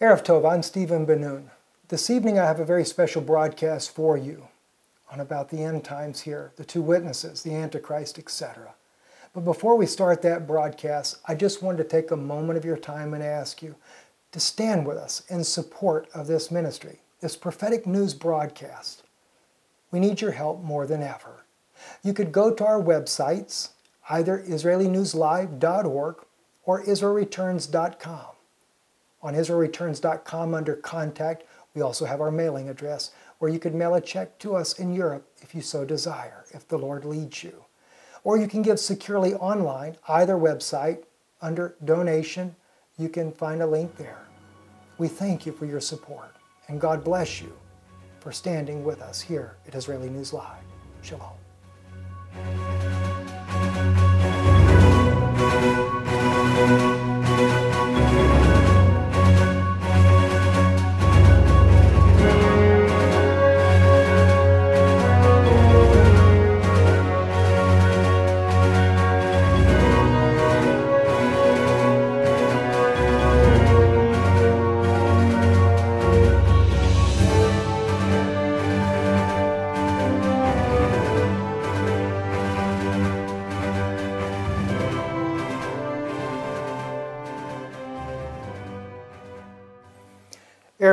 Erev Tov, I'm Stephen Ben-Nun. This evening I have a very special broadcast for you on about the end times here, the two witnesses, the Antichrist, etc. But before we start that broadcast, I just wanted to take a moment of your time and ask you to stand with us in support of this ministry, this prophetic news broadcast. We need your help more than ever. You could go to our websites, either IsraeliNewsLive.org or IsraelReturns.com. On IsraelReturns.com under Contact, we also have our mailing address where you could mail a check to us in Europe if you so desire, if the Lord leads you. Or you can give securely online, either website, under Donation. You can find a link there. We thank you for your support, and God bless you for standing with us here at Israeli News Live. Shalom.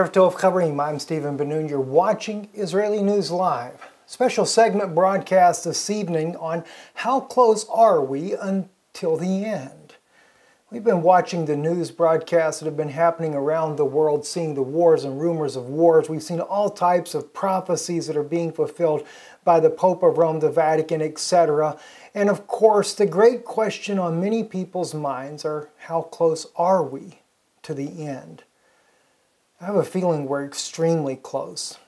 Erev Tov I'm Stephen Ben-Nun. You're watching Israeli News Live. Special segment broadcast this evening on how close are we until the end. We've been watching the news broadcasts that have been happening around the world, seeing the wars and rumors of wars. We've seen all types of prophecies that are being fulfilled by the Pope of Rome, the Vatican, etc. And of course, the great question on many people's minds are how close are we to the end? I have a feeling we're extremely close.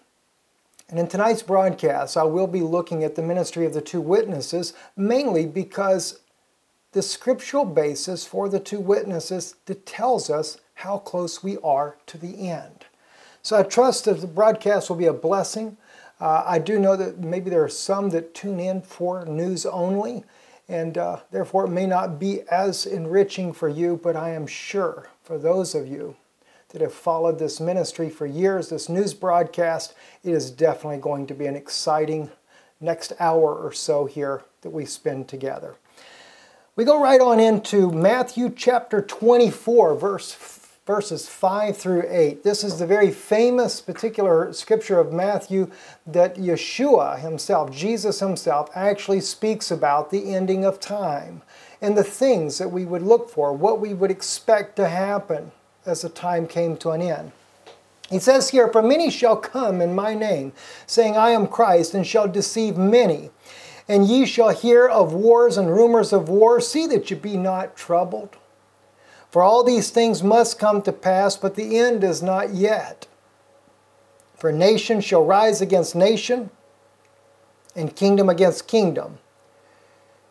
And in tonight's broadcast, I will be looking at the ministry of the two witnesses, mainly because the scriptural basis for the two witnesses that tells us how close we are to the end. So I trust that the broadcast will be a blessing. Uh, I do know that maybe there are some that tune in for news only, and uh, therefore it may not be as enriching for you, but I am sure for those of you that have followed this ministry for years, this news broadcast, it is definitely going to be an exciting next hour or so here that we spend together. We go right on into Matthew chapter 24, verse, verses 5 through 8. This is the very famous particular scripture of Matthew that Yeshua himself, Jesus himself, actually speaks about the ending of time and the things that we would look for, what we would expect to happen as the time came to an end. He says here, For many shall come in my name, saying, I am Christ, and shall deceive many. And ye shall hear of wars and rumors of wars. See that ye be not troubled. For all these things must come to pass, but the end is not yet. For nation shall rise against nation, and kingdom against kingdom.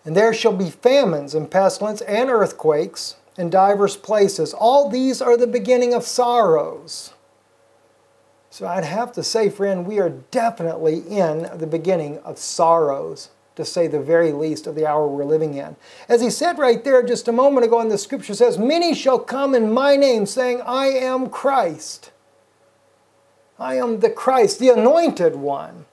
And there shall be famines and pestilence and earthquakes in divers places. All these are the beginning of sorrows. So I'd have to say, friend, we are definitely in the beginning of sorrows, to say the very least of the hour we're living in. As he said right there just a moment ago in the scripture says, Many shall come in my name, saying, I am Christ. I am the Christ, the anointed one.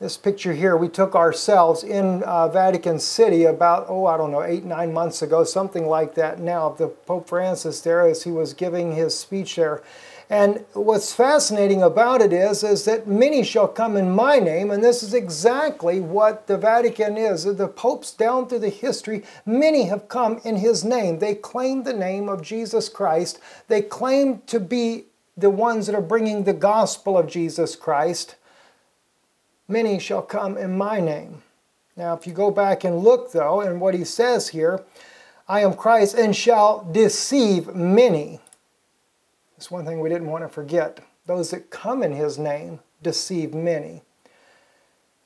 This picture here we took ourselves in uh, Vatican City about, oh, I don't know, eight, nine months ago, something like that now, the Pope Francis there as he was giving his speech there. And what's fascinating about it is, is that many shall come in my name, and this is exactly what the Vatican is. The popes down through the history, many have come in his name. They claim the name of Jesus Christ. They claim to be the ones that are bringing the gospel of Jesus Christ many shall come in my name. Now, if you go back and look, though, and what he says here, I am Christ and shall deceive many. That's one thing we didn't want to forget. Those that come in his name deceive many.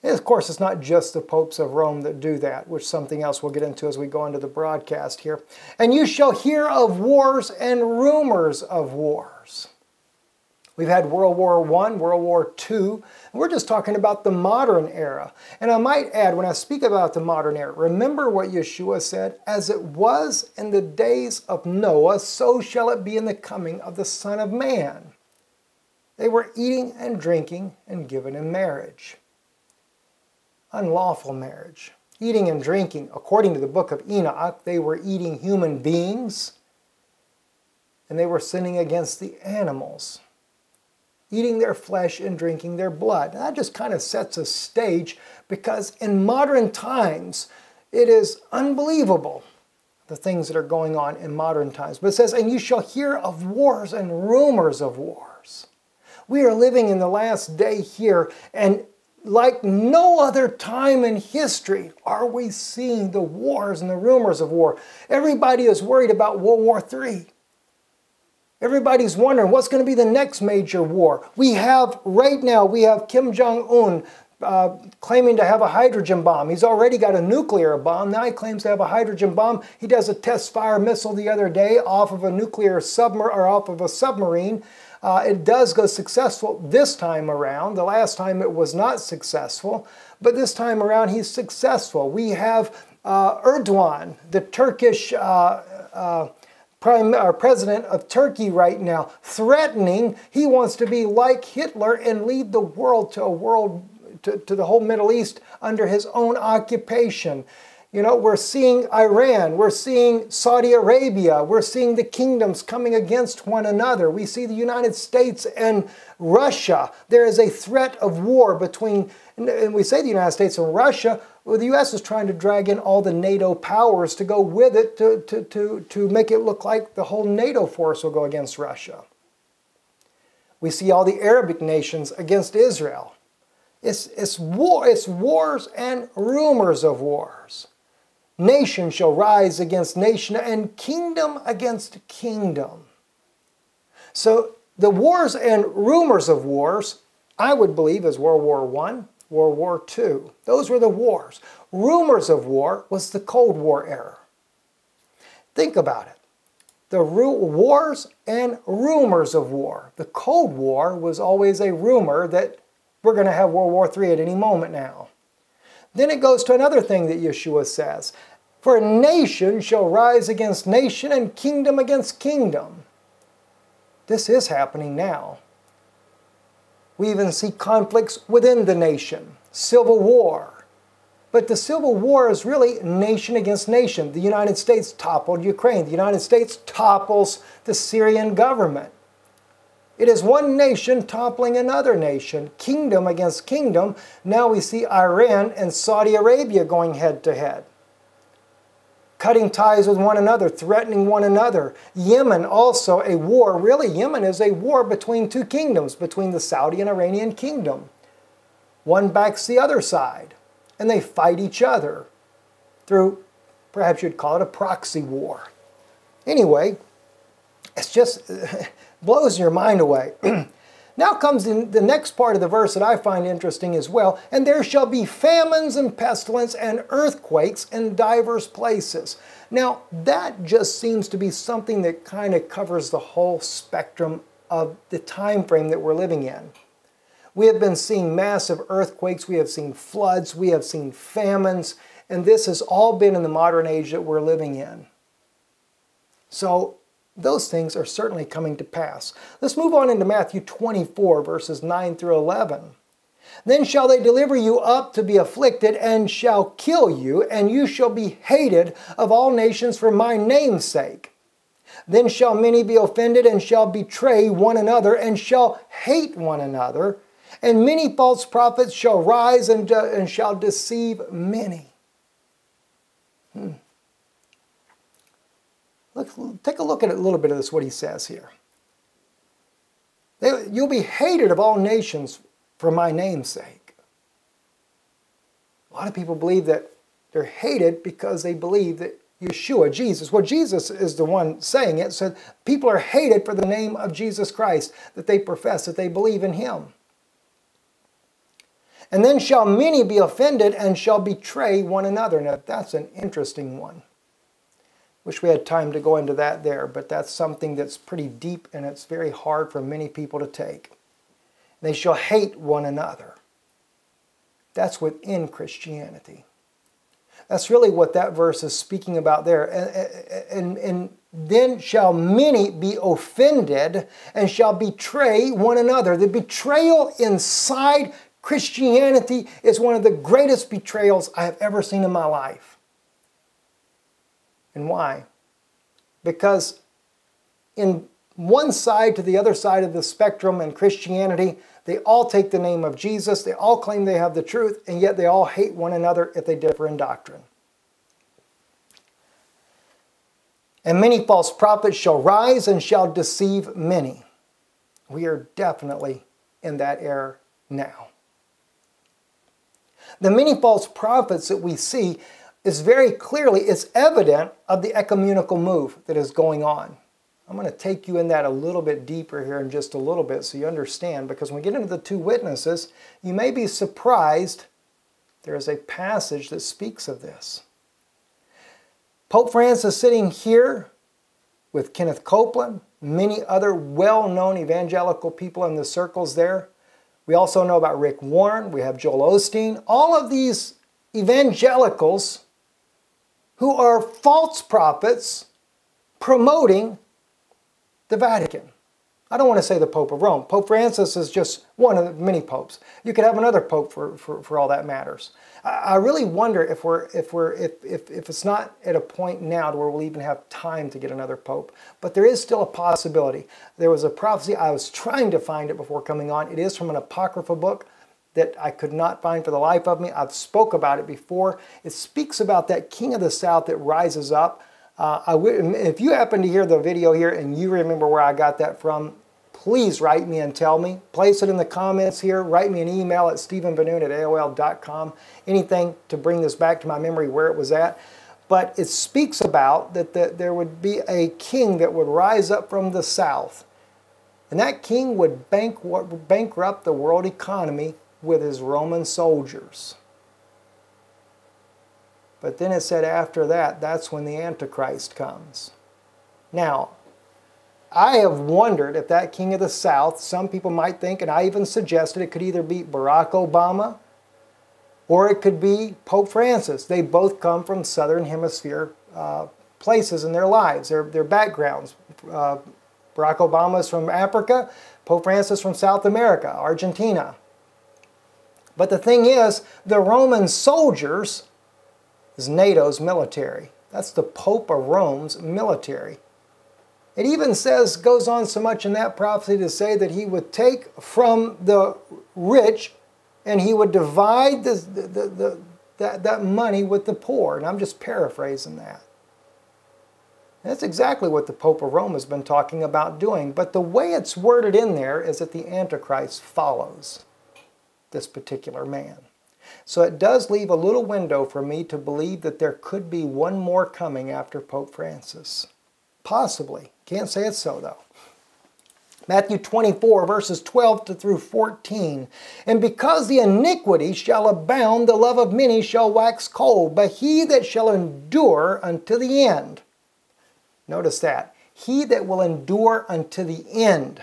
And of course, it's not just the popes of Rome that do that, which something else we'll get into as we go into the broadcast here. And you shall hear of wars and rumors of wars. We've had World War I, World War II. We're just talking about the modern era. And I might add, when I speak about the modern era, remember what Yeshua said, as it was in the days of Noah, so shall it be in the coming of the Son of Man. They were eating and drinking and given in marriage. Unlawful marriage. Eating and drinking, according to the book of Enoch, they were eating human beings and they were sinning against the animals eating their flesh and drinking their blood. that just kind of sets a stage because in modern times, it is unbelievable the things that are going on in modern times. But it says, and you shall hear of wars and rumors of wars. We are living in the last day here, and like no other time in history are we seeing the wars and the rumors of war. Everybody is worried about World War III. Everybody's wondering what's going to be the next major war. We have, right now, we have Kim Jong un uh, claiming to have a hydrogen bomb. He's already got a nuclear bomb. Now he claims to have a hydrogen bomb. He does a test fire missile the other day off of a nuclear submarine or off of a submarine. Uh, it does go successful this time around. The last time it was not successful, but this time around he's successful. We have uh, Erdogan, the Turkish uh, uh president of Turkey right now, threatening he wants to be like Hitler and lead the world to a world to, to the whole Middle East under his own occupation. You know, we're seeing Iran, we're seeing Saudi Arabia, we're seeing the kingdoms coming against one another. We see the United States and Russia. There is a threat of war between, and we say the United States and Russia, well, the U.S. is trying to drag in all the NATO powers to go with it to, to, to, to make it look like the whole NATO force will go against Russia. We see all the Arabic nations against Israel. It's, it's, war, it's wars and rumors of wars. Nation shall rise against nation and kingdom against kingdom. So the wars and rumors of wars, I would believe, is World War I, World War II. Those were the wars. Rumors of war was the Cold War era. Think about it. The wars and rumors of war. The Cold War was always a rumor that we're going to have World War III at any moment now. Then it goes to another thing that Yeshua says. For a nation shall rise against nation and kingdom against kingdom. This is happening now. We even see conflicts within the nation, civil war. But the civil war is really nation against nation. The United States toppled Ukraine. The United States topples the Syrian government. It is one nation toppling another nation, kingdom against kingdom. Now we see Iran and Saudi Arabia going head to head cutting ties with one another, threatening one another. Yemen also a war. Really, Yemen is a war between two kingdoms, between the Saudi and Iranian kingdom. One backs the other side, and they fight each other through, perhaps you'd call it a proxy war. Anyway, it's just blows your mind away. Now comes the next part of the verse that I find interesting as well. And there shall be famines and pestilence and earthquakes in divers places. Now, that just seems to be something that kind of covers the whole spectrum of the time frame that we're living in. We have been seeing massive earthquakes, we have seen floods, we have seen famines, and this has all been in the modern age that we're living in. So those things are certainly coming to pass. Let's move on into Matthew 24, verses 9 through 11. Then shall they deliver you up to be afflicted, and shall kill you, and you shall be hated of all nations for my name's sake. Then shall many be offended, and shall betray one another, and shall hate one another. And many false prophets shall rise and, uh, and shall deceive many. Hmm. Look, take a look at a little bit of this, what he says here. They, you'll be hated of all nations for my name's sake. A lot of people believe that they're hated because they believe that Yeshua, Jesus, well, Jesus is the one saying it, so people are hated for the name of Jesus Christ, that they profess, that they believe in him. And then shall many be offended and shall betray one another. Now, that's an interesting one. Wish we had time to go into that there, but that's something that's pretty deep and it's very hard for many people to take. They shall hate one another. That's within Christianity. That's really what that verse is speaking about there. And, and, and then shall many be offended and shall betray one another. The betrayal inside Christianity is one of the greatest betrayals I have ever seen in my life. And why? Because in one side to the other side of the spectrum in Christianity, they all take the name of Jesus, they all claim they have the truth, and yet they all hate one another if they differ in doctrine. And many false prophets shall rise and shall deceive many. We are definitely in that era now. The many false prophets that we see is very clearly, it's evident of the ecumenical move that is going on. I'm going to take you in that a little bit deeper here in just a little bit so you understand because when we get into the two witnesses, you may be surprised there is a passage that speaks of this. Pope Francis sitting here with Kenneth Copeland, many other well-known evangelical people in the circles there. We also know about Rick Warren, we have Joel Osteen, all of these evangelicals who are false prophets promoting the Vatican. I don't want to say the Pope of Rome. Pope Francis is just one of many popes. You could have another pope for, for, for all that matters. I, really wonder if we're if we're if, if, if it's not at a point now where we'll even have time to get another pope. But there is still a possibility. There was a prophecy, I was trying to find it before coming on. It is from an apocrypha book that I could not find for the life of me. I've spoke about it before. It speaks about that king of the south that rises up. Uh, if you happen to hear the video here and you remember where I got that from, please write me and tell me. Place it in the comments here. Write me an email at stephenbenoon at AOL.com. Anything to bring this back to my memory where it was at. But it speaks about that the, there would be a king that would rise up from the south. And that king would bank, bankrupt the world economy with his Roman soldiers. But then it said after that, that's when the Antichrist comes. Now, I have wondered if that king of the south, some people might think, and I even suggested it could either be Barack Obama or it could be Pope Francis. They both come from southern hemisphere uh, places in their lives, their, their backgrounds. Uh, Barack Obama is from Africa, Pope Francis from South America, Argentina. But the thing is, the Roman soldiers is NATO's military. That's the Pope of Rome's military. It even says, goes on so much in that prophecy to say that he would take from the rich and he would divide the, the, the, the that, that money with the poor. And I'm just paraphrasing that. That's exactly what the Pope of Rome has been talking about doing. But the way it's worded in there is that the Antichrist follows this particular man. So it does leave a little window for me to believe that there could be one more coming after Pope Francis. Possibly. Can't say it's so though. Matthew 24, verses 12 to through 14. And because the iniquity shall abound, the love of many shall wax cold, but he that shall endure unto the end. Notice that. He that will endure unto the end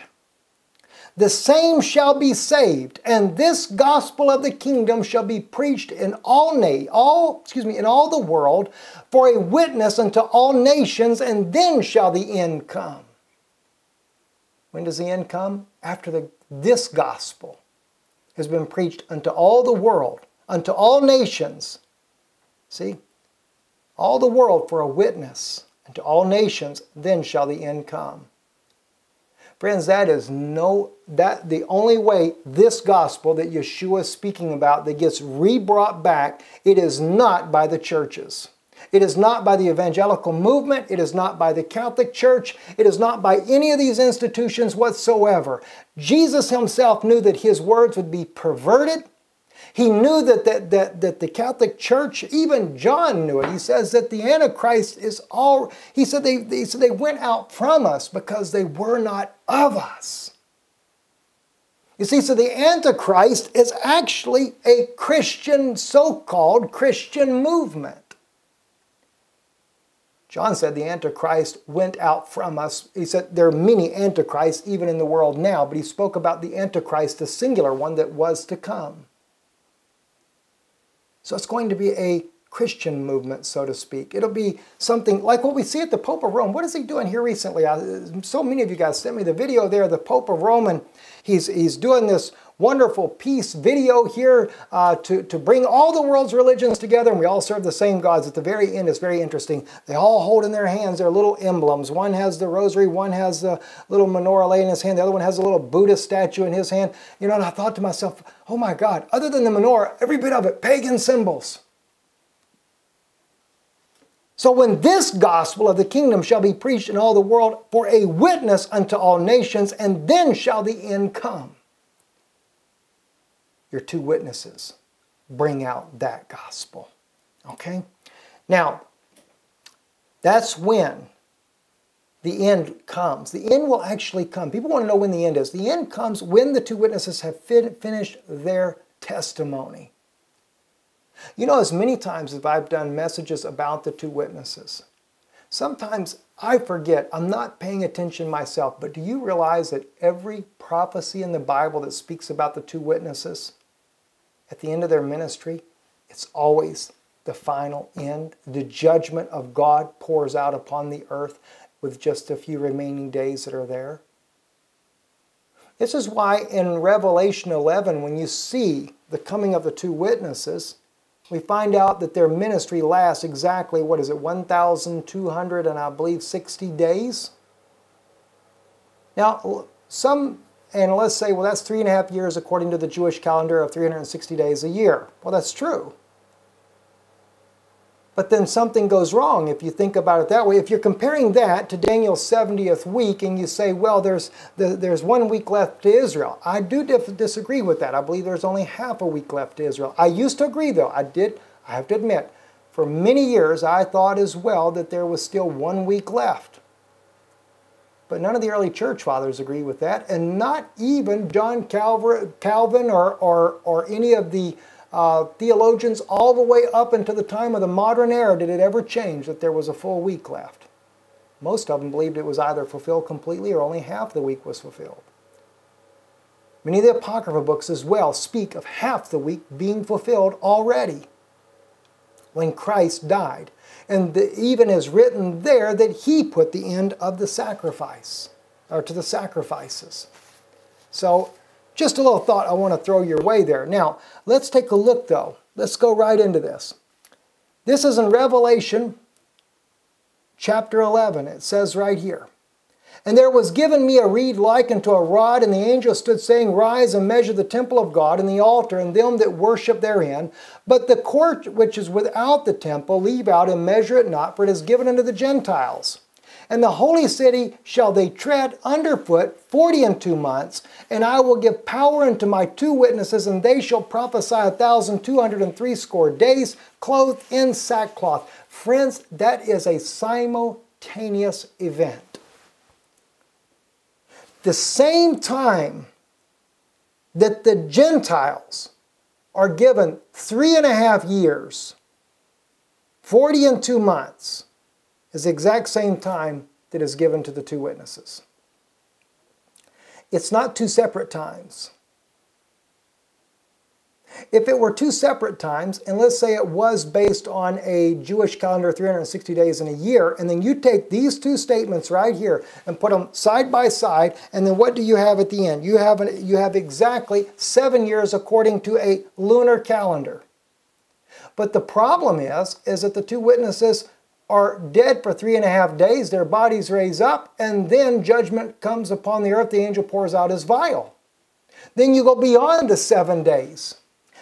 the same shall be saved, and this gospel of the kingdom shall be preached in all na- all excuse me in all the world for a witness unto all nations, and then shall the end come. When does the end come? After the, this gospel has been preached unto all the world, unto all nations. See? All the world for a witness unto all nations, then shall the end come. Friends, that is no that the only way this gospel that Yeshua is speaking about that gets re-brought back, it is not by the churches. It is not by the evangelical movement. It is not by the Catholic Church. It is not by any of these institutions whatsoever. Jesus himself knew that his words would be perverted he knew that, that, that, that the Catholic Church, even John knew it. He says that the Antichrist is all, he said they, they, said they went out from us because they were not of us. You see, so the Antichrist is actually a Christian, so called Christian movement. John said the Antichrist went out from us. He said there are many Antichrists even in the world now, but he spoke about the Antichrist, the singular one that was to come. So it's going to be a Christian movement, so to speak. It'll be something like what we see at the Pope of Rome. What is he doing here recently? so many of you guys sent me the video there, the Pope of Rome, and he's, he's doing this wonderful peace video here uh, to, to bring all the world's religions together and we all serve the same gods. At the very end, it's very interesting. They all hold in their hands their little emblems. One has the rosary, one has the little menorah lay in his hand, the other one has a little Buddha statue in his hand. You know, and I thought to myself, oh my God, other than the menorah, every bit of it, pagan symbols. So when this gospel of the kingdom shall be preached in all the world for a witness unto all nations, and then shall the end come. Your two witnesses bring out that gospel. Okay? Now, that's when the end comes. The end will actually come. People want to know when the end is. The end comes when the two witnesses have fin finished their testimony. You know, as many times as I've done messages about the two witnesses, sometimes I forget, I'm not paying attention myself, but do you realize that every prophecy in the Bible that speaks about the two witnesses, at the end of their ministry, it's always the final end. The judgment of God pours out upon the earth with just a few remaining days that are there. This is why in Revelation 11, when you see the coming of the two witnesses, we find out that their ministry lasts exactly, what is it, 1,200 and I believe 60 days? Now, some analysts say, well, that's three and a half years according to the Jewish calendar of 360 days a year. Well, that's true. But then something goes wrong if you think about it that way. If you're comparing that to Daniel's 70th week and you say, well, there's, there's one week left to Israel. I do disagree with that. I believe there's only half a week left to Israel. I used to agree, though. I did, I have to admit, for many years I thought as well that there was still one week left. But none of the early church fathers agree with that, and not even John Calvin or, or, or any of the uh, theologians all the way up into the time of the modern era did it ever change that there was a full week left. Most of them believed it was either fulfilled completely or only half the week was fulfilled. Many of the Apocrypha books as well speak of half the week being fulfilled already when Christ died. And the, even is written there that he put the end of the sacrifice, or to the sacrifices. So just a little thought I want to throw your way there. Now, let's take a look though. Let's go right into this. This is in Revelation chapter 11. It says right here. And there was given me a reed like unto a rod, and the angel stood saying, Rise and measure the temple of God, and the altar, and them that worship therein. But the court which is without the temple leave out and measure it not, for it is given unto the Gentiles. And the holy city shall they tread underfoot forty and two months, and I will give power unto my two witnesses, and they shall prophesy a thousand two hundred and threescore days, clothed in sackcloth. Friends, that is a simultaneous event. The same time that the Gentiles are given three and a half years, 40 and two months, is the exact same time that is given to the two witnesses. It's not two separate times. If it were two separate times, and let's say it was based on a Jewish calendar, 360 days in a year, and then you take these two statements right here and put them side by side, and then what do you have at the end? You have, an, you have exactly seven years according to a lunar calendar. But the problem is, is that the two witnesses are dead for three and a half days, their bodies raise up, and then judgment comes upon the earth. The angel pours out his vial. Then you go beyond the seven days.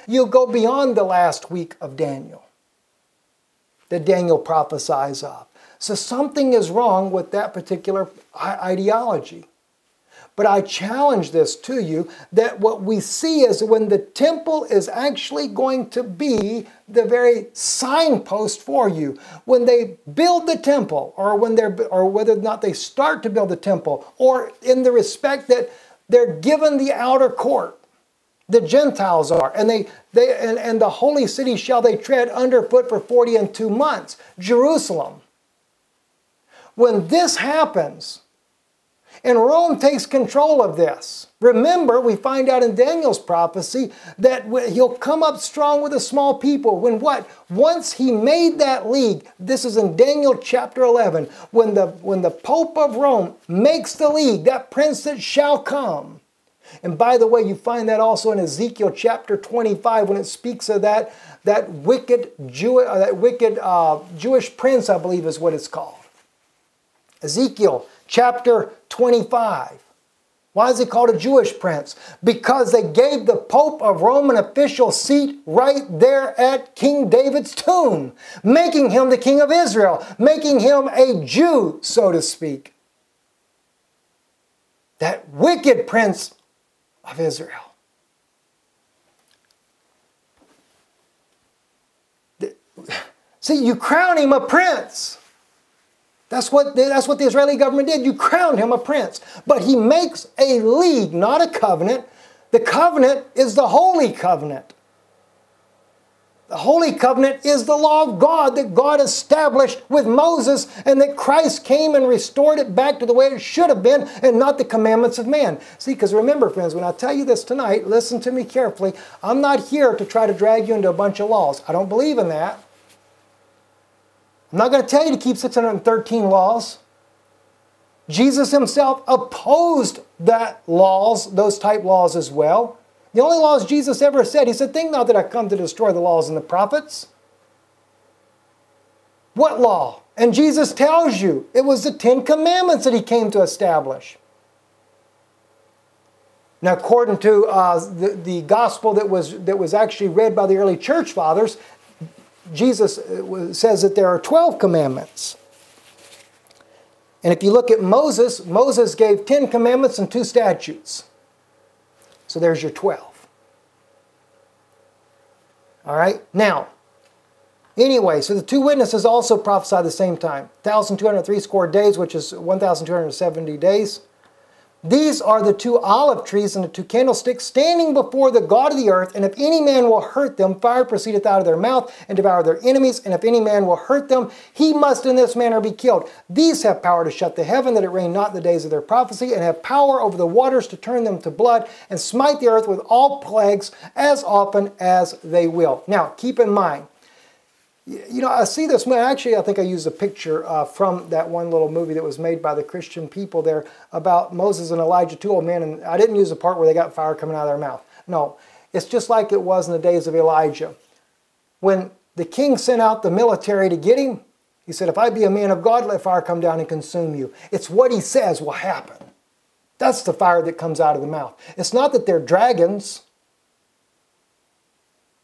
You go beyond the last week of Daniel that Daniel prophesies of. So something is wrong with that particular ideology. But I challenge this to you that what we see is when the temple is actually going to be the very signpost for you. When they build the temple, or when they're or whether or not they start to build the temple, or in the respect that they're given the outer court. The Gentiles are, and they they and, and the holy city shall they tread underfoot for forty and two months. Jerusalem when this happens, and Rome takes control of this. Remember, we find out in Daniel's prophecy that he'll come up strong with a small people. When what? Once he made that league, this is in Daniel chapter 11, when the, when the Pope of Rome makes the league, that prince that shall come. And by the way, you find that also in Ezekiel chapter 25 when it speaks of that, that wicked, Jew, uh, that wicked uh, Jewish prince, I believe is what it's called. Ezekiel chapter 25. Why is he called a Jewish prince? Because they gave the Pope a Roman official seat right there at King David's tomb, making him the king of Israel, making him a Jew, so to speak. That wicked prince of Israel. See, you crown him a prince. That's what, the, that's what the Israeli government did. You crowned him a prince. But he makes a league, not a covenant. The covenant is the holy covenant. The holy covenant is the law of God that God established with Moses and that Christ came and restored it back to the way it should have been and not the commandments of man. See, because remember, friends, when I tell you this tonight, listen to me carefully. I'm not here to try to drag you into a bunch of laws. I don't believe in that. I'm not going to tell you to keep 613 laws. Jesus himself opposed that laws, those type laws as well. The only laws Jesus ever said, he said, Think not that I come to destroy the laws and the prophets. What law? And Jesus tells you it was the Ten Commandments that he came to establish. Now, according to uh, the, the gospel that was, that was actually read by the early church fathers, Jesus uh, says that there are 12 commandments. And if you look at Moses, Moses gave 10 commandments and two statutes. So there's your 12. All right? Now, anyway, so the two witnesses also prophesied the same time 1,203 score days, which is 1,270 days. These are the two olive trees and the two candlesticks standing before the God of the earth. And if any man will hurt them, fire proceedeth out of their mouth and devour their enemies. And if any man will hurt them, he must in this manner be killed. These have power to shut the heaven that it rain not in the days of their prophecy, and have power over the waters to turn them to blood, and smite the earth with all plagues as often as they will. Now, keep in mind, you know, I see this. Actually, I think I used a picture uh, from that one little movie that was made by the Christian people there about Moses and Elijah, two old men. And I didn't use the part where they got fire coming out of their mouth. No, it's just like it was in the days of Elijah. When the king sent out the military to get him, he said, If I be a man of God, let fire come down and consume you. It's what he says will happen. That's the fire that comes out of the mouth. It's not that they're dragons.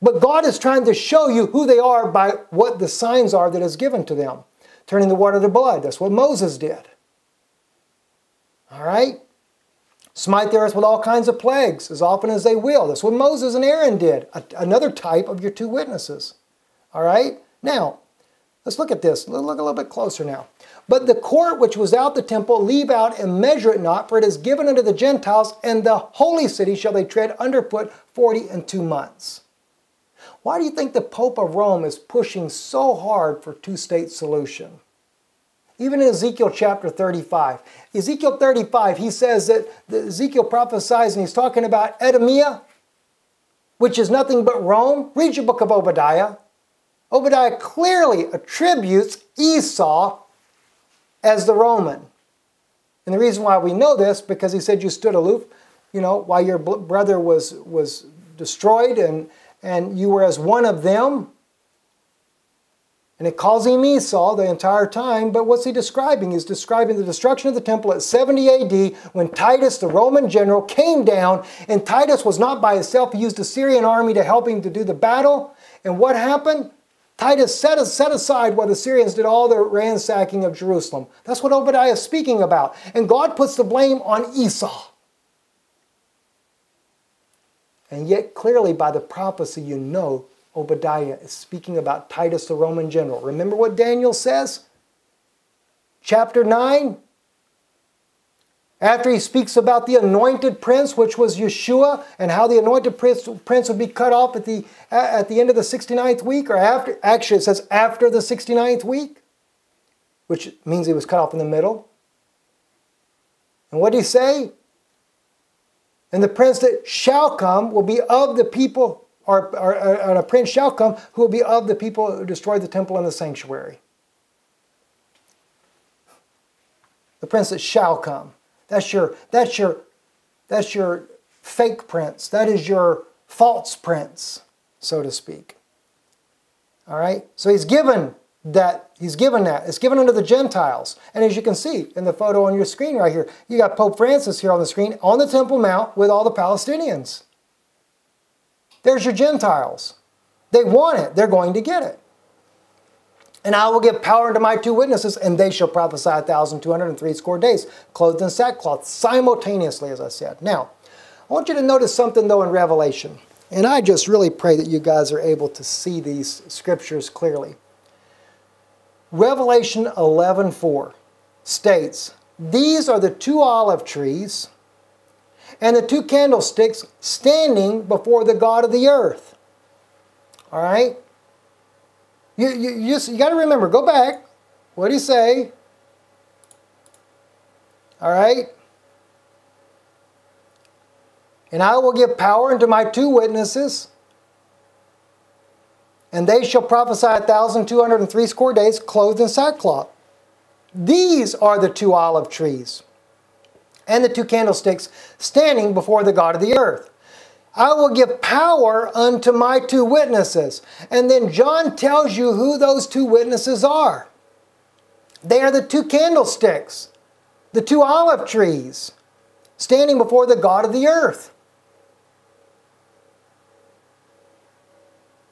But God is trying to show you who they are by what the signs are that is given to them. Turning the water to blood. That's what Moses did. All right? Smite the earth with all kinds of plagues as often as they will. That's what Moses and Aaron did. A another type of your two witnesses. All right? Now, let's look at this. Look a little bit closer now. But the court which was out the temple, leave out and measure it not, for it is given unto the Gentiles, and the holy city shall they tread underfoot forty and two months. Why do you think the Pope of Rome is pushing so hard for two-state solution? Even in Ezekiel chapter 35. Ezekiel 35, he says that Ezekiel prophesies and he's talking about Edomia, which is nothing but Rome. Read your book of Obadiah. Obadiah clearly attributes Esau as the Roman. And the reason why we know this, because he said you stood aloof, you know, while your brother was, was destroyed and, and you were as one of them. And it calls him Esau the entire time, but what's he describing? He's describing the destruction of the temple at 70 AD when Titus, the Roman general, came down, and Titus was not by himself. He used the Syrian army to help him to do the battle. And what happened? Titus set, aside while the Syrians did all their ransacking of Jerusalem. That's what Obadiah is speaking about. And God puts the blame on Esau. And yet, clearly, by the prophecy, you know Obadiah is speaking about Titus, the Roman general. Remember what Daniel says? Chapter 9. After he speaks about the anointed prince, which was Yeshua, and how the anointed prince, prince would be cut off at the, at the end of the 69th week, or after, actually, it says after the 69th week which means he was cut off in the middle. And what did he say? And the prince that shall come will be of the people, or, or, or, a prince shall come who will be of the people who destroyed the temple and the sanctuary. The prince that shall come. That's your, that's your, that's your fake prince. That is your false prince, so to speak. All right? So he's given that he's given that. It's given unto the Gentiles. And as you can see in the photo on your screen right here, you got Pope Francis here on the screen on the Temple Mount with all the Palestinians. There's your Gentiles. They want it. They're going to get it. And I will give power unto my two witnesses, and they shall prophesy a thousand two hundred and three score days, clothed in sackcloth, simultaneously, as I said. Now, I want you to notice something though in Revelation. And I just really pray that you guys are able to see these scriptures clearly. Revelation 11:4 states, "These are the two olive trees and the two candlesticks standing before the God of the earth." All right? You, you, you, you got to remember, go back. What do you say? All right? And I will give power unto my two witnesses and they shall prophesy a thousand two hundred and three score days, clothed in sackcloth. These are the two olive trees and the two candlesticks standing before the God of the earth. I will give power unto my two witnesses. And then John tells you who those two witnesses are. They are the two candlesticks, the two olive trees, standing before the God of the earth.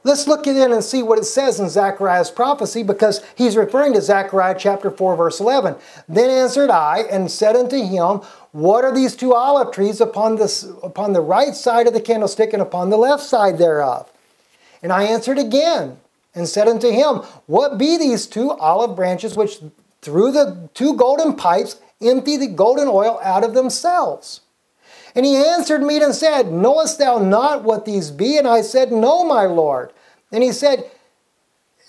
Let's look it and see what it says in Zechariah's prophecy because he's referring to Zechariah chapter 4 verse 11. Then answered I and said unto him, What are these two olive trees upon, this, upon the right side of the candlestick and upon the left side thereof? And I answered again and said unto him, What be these two olive branches which through the two golden pipes empty the golden oil out of themselves? And he answered me and said, Knowest thou not what these be? And I said, No, my Lord. And he said,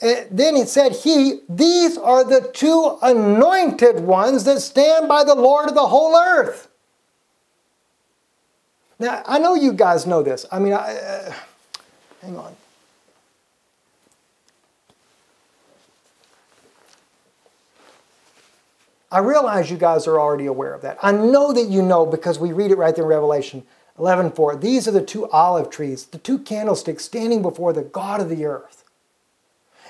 eh, then he said, He, these are the two anointed ones that stand by the Lord of the whole earth. Now, I know you guys know this. I mean, I, uh, hang on. I realize you guys are already aware of that. I know that you know because we read it right there in Revelation 11:4. These are the two olive trees, the two candlesticks standing before the God of the earth.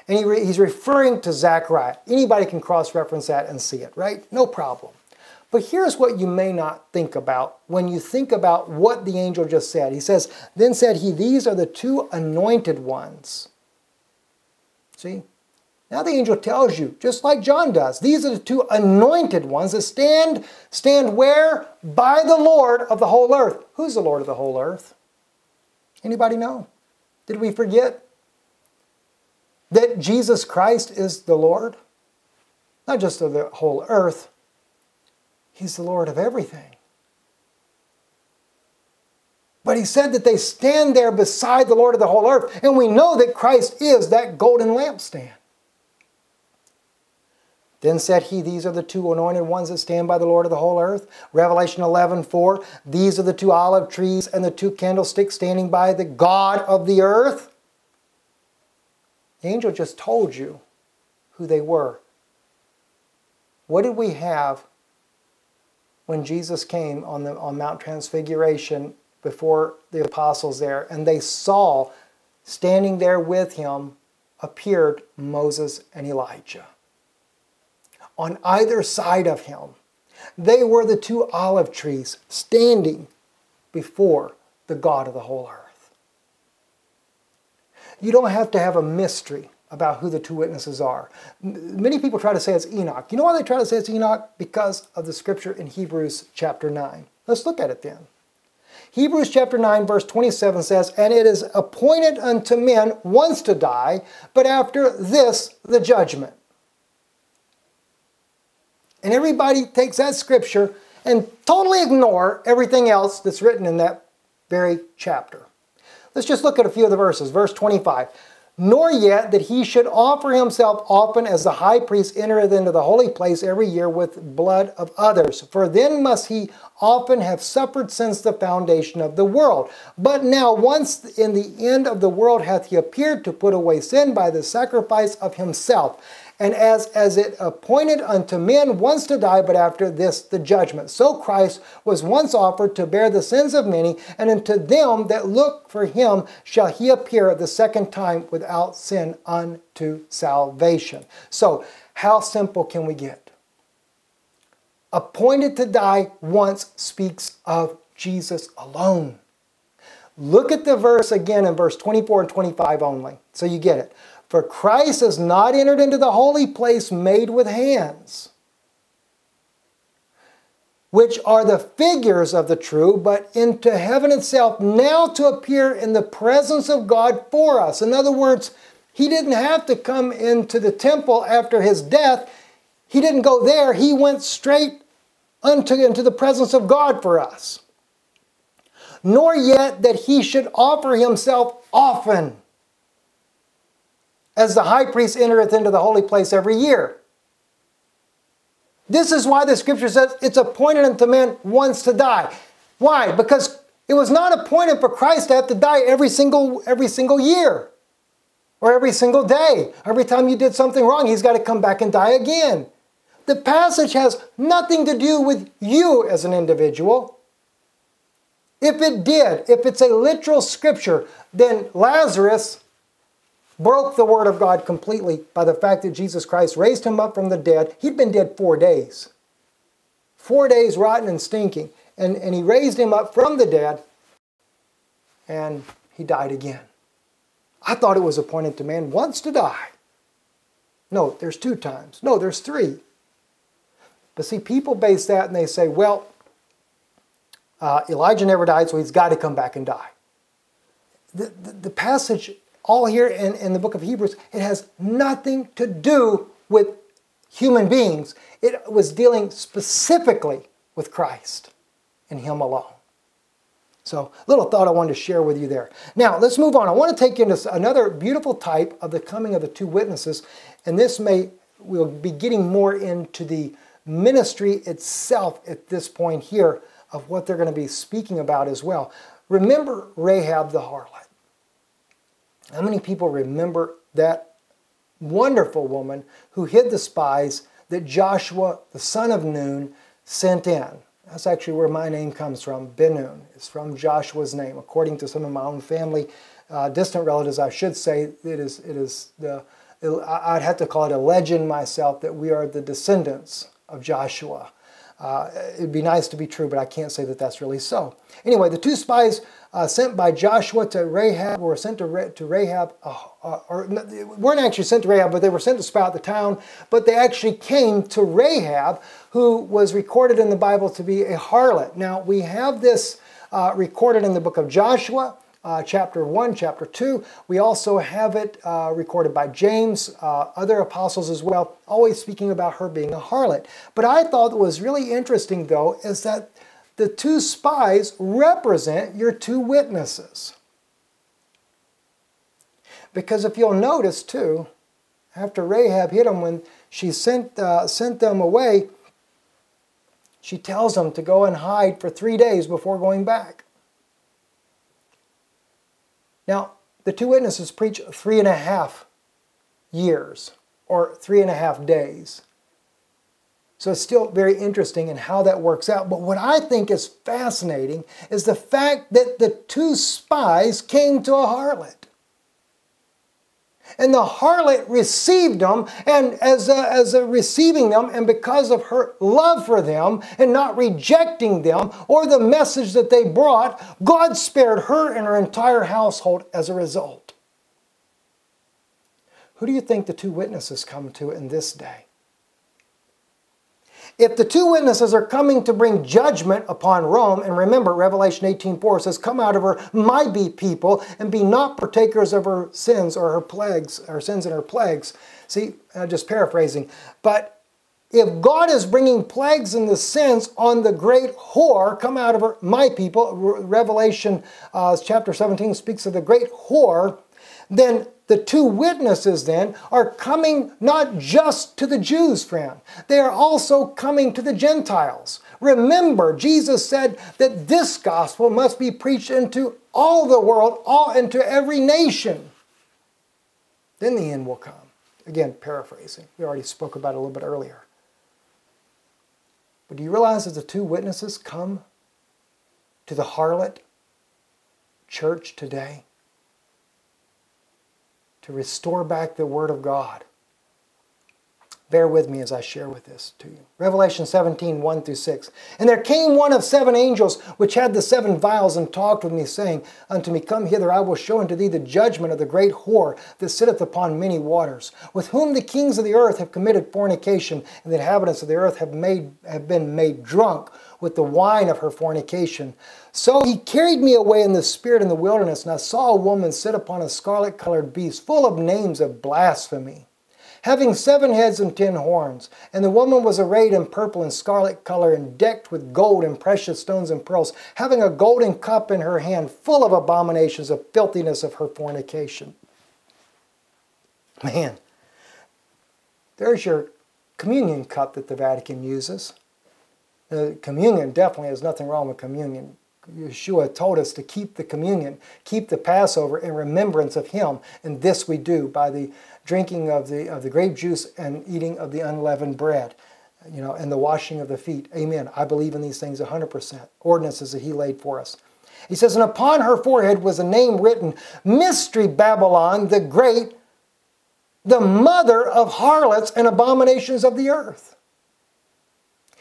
And he re he's referring to Zechariah. Anybody can cross-reference that and see it, right? No problem. But here's what you may not think about when you think about what the angel just said. He says, Then said he, These are the two anointed ones. See? Now the angel tells you, just like John does, these are the two anointed ones that stand, stand where? By the Lord of the whole earth. Who's the Lord of the whole earth? Anybody know? Did we forget that Jesus Christ is the Lord? Not just of the whole earth, He's the Lord of everything. But he said that they stand there beside the Lord of the whole earth, and we know that Christ is that golden lampstand. Then said he, These are the two anointed ones that stand by the Lord of the whole earth. Revelation 11, 4. These are the two olive trees and the two candlesticks standing by the God of the earth. The angel just told you who they were. What did we have when Jesus came on, the, on Mount Transfiguration before the apostles there and they saw standing there with him appeared Moses and Elijah? On either side of him. They were the two olive trees standing before the God of the whole earth. You don't have to have a mystery about who the two witnesses are. Many people try to say it's Enoch. You know why they try to say it's Enoch? Because of the scripture in Hebrews chapter 9. Let's look at it then. Hebrews chapter 9 verse 27 says, And it is appointed unto men once to die, but after this the judgment. And everybody takes that scripture and totally ignore everything else that's written in that very chapter. Let's just look at a few of the verses. Verse 25. nor yet that he should offer himself often as the high priest entereth into the holy place every year with blood of others. For then must he often have suffered since the foundation of the world. But now, once in the end of the world, hath he appeared to put away sin by the sacrifice of himself. And as, as it appointed unto men once to die, but after this the judgment. So Christ was once offered to bear the sins of many, and unto them that look for him shall he appear the second time without sin unto salvation. So, how simple can we get? Appointed to die once speaks of Jesus alone. Look at the verse again in verse 24 and 25 only, so you get it. For Christ has not entered into the holy place made with hands, which are the figures of the true, but into heaven itself, now to appear in the presence of God for us. In other words, he didn't have to come into the temple after his death. He didn't go there. He went straight unto into the presence of God for us. Nor yet that he should offer himself often as the high priest entereth into the holy place every year. This is why the scripture says it's appointed unto man once to die. Why? Because it was not appointed for Christ to have to die every single, every single year or every single day. Every time you did something wrong, he's got to come back and die again. The passage has nothing to do with you as an individual. If it did, if it's a literal scripture, then Lazarus broke the word of God completely by the fact that Jesus Christ raised him up from the dead. He'd been dead four days. Four days rotten and stinking. And, and he raised him up from the dead, and he died again. I thought it was appointed to man once to die. No, there's two times. No, there's three. But see, people base that and they say, well, uh, Elijah never died, so he's got to come back and die. The, the, the passage all here in, in the book of Hebrews, it has nothing to do with human beings. It was dealing specifically with Christ and Him alone. So, little thought I wanted to share with you there. Now, let's move on. I want to take you into another beautiful type of the coming of the two witnesses, and this may, we'll be getting more into the ministry itself at this point here of what they're going to be speaking about as well. Remember Rahab the harlot. How many people remember that wonderful woman who hid the spies that Joshua, the son of Nun, sent in? That's actually where my name comes from. Ben-Nun It's from Joshua's name. According to some of my own family, uh, distant relatives, I should say, it is, it is the, it, I'd have to call it a legend myself that we are the descendants of Joshua. Uh, it'd be nice to be true, but I can't say that that's really so. Anyway, the two spies uh, sent by Joshua to Rahab were sent to, to Rahab, uh, uh, or weren't actually sent to Rahab, but they were sent to spout the town. But they actually came to Rahab, who was recorded in the Bible to be a harlot. Now, we have this uh, recorded in the book of Joshua uh, chapter 1, chapter 2. We also have it uh, recorded by James, uh, other apostles as well, always speaking about her being a harlot. But I thought what was really interesting, though, is that the two spies represent your two witnesses. Because if you'll notice, too, after Rahab hit them when she sent, uh, sent them away, she tells them to go and hide for three days before going back. Now, the two witnesses preach three and a half years or three and a half days. So it's still very interesting in how that works out. But what I think is fascinating is the fact that the two spies came to a harlot. And the harlot received them, and as a, as a receiving them, and because of her love for them and not rejecting them or the message that they brought, God spared her and her entire household as a result. Who do you think the two witnesses come to in this day? If the two witnesses are coming to bring judgment upon Rome, and remember Revelation 18:4 says, Come out of her, my be people, and be not partakers of her sins or her plagues, her sins and her plagues. See, I'm just paraphrasing. But if God is bringing plagues and the sins on the great whore, come out of her, my people, Revelation uh, chapter 17 speaks of the great whore, then the two witnesses then are coming not just to the Jews, friend. They are also coming to the Gentiles. Remember, Jesus said that this gospel must be preached into all the world, all into every nation. Then the end will come. Again, paraphrasing. We already spoke about it a little bit earlier. But do you realize that the two witnesses come to the harlot church today? To restore back the Word of God Bear with me as I share with this to you. Revelation 17, 1 through 6. And there came one of seven angels which had the seven vials and talked with me, saying unto me, Come hither, I will show unto thee the judgment of the great whore that sitteth upon many waters, with whom the kings of the earth have committed fornication, and the inhabitants of the earth have, made, have been made drunk with the wine of her fornication. So he carried me away in the spirit in the wilderness, and I saw a woman sit upon a scarlet colored beast, full of names of blasphemy having seven heads and ten horns. And the woman was arrayed in purple and scarlet color, and decked with gold and precious stones and pearls, having a golden cup in her hand, full of abominations of filthiness of her fornication. Man, there's your communion cup that the Vatican uses. The communion definitely has nothing wrong with communion. Yeshua told us to keep the communion, keep the Passover in remembrance of Him, and this we do by the drinking of the, of the grape juice and eating of the unleavened bread, you know, and the washing of the feet. Amen. I believe in these things 100%. Ordinances that he laid for us. He says, And upon her forehead was a name written, Mystery Babylon the Great, the mother of harlots and abominations of the earth.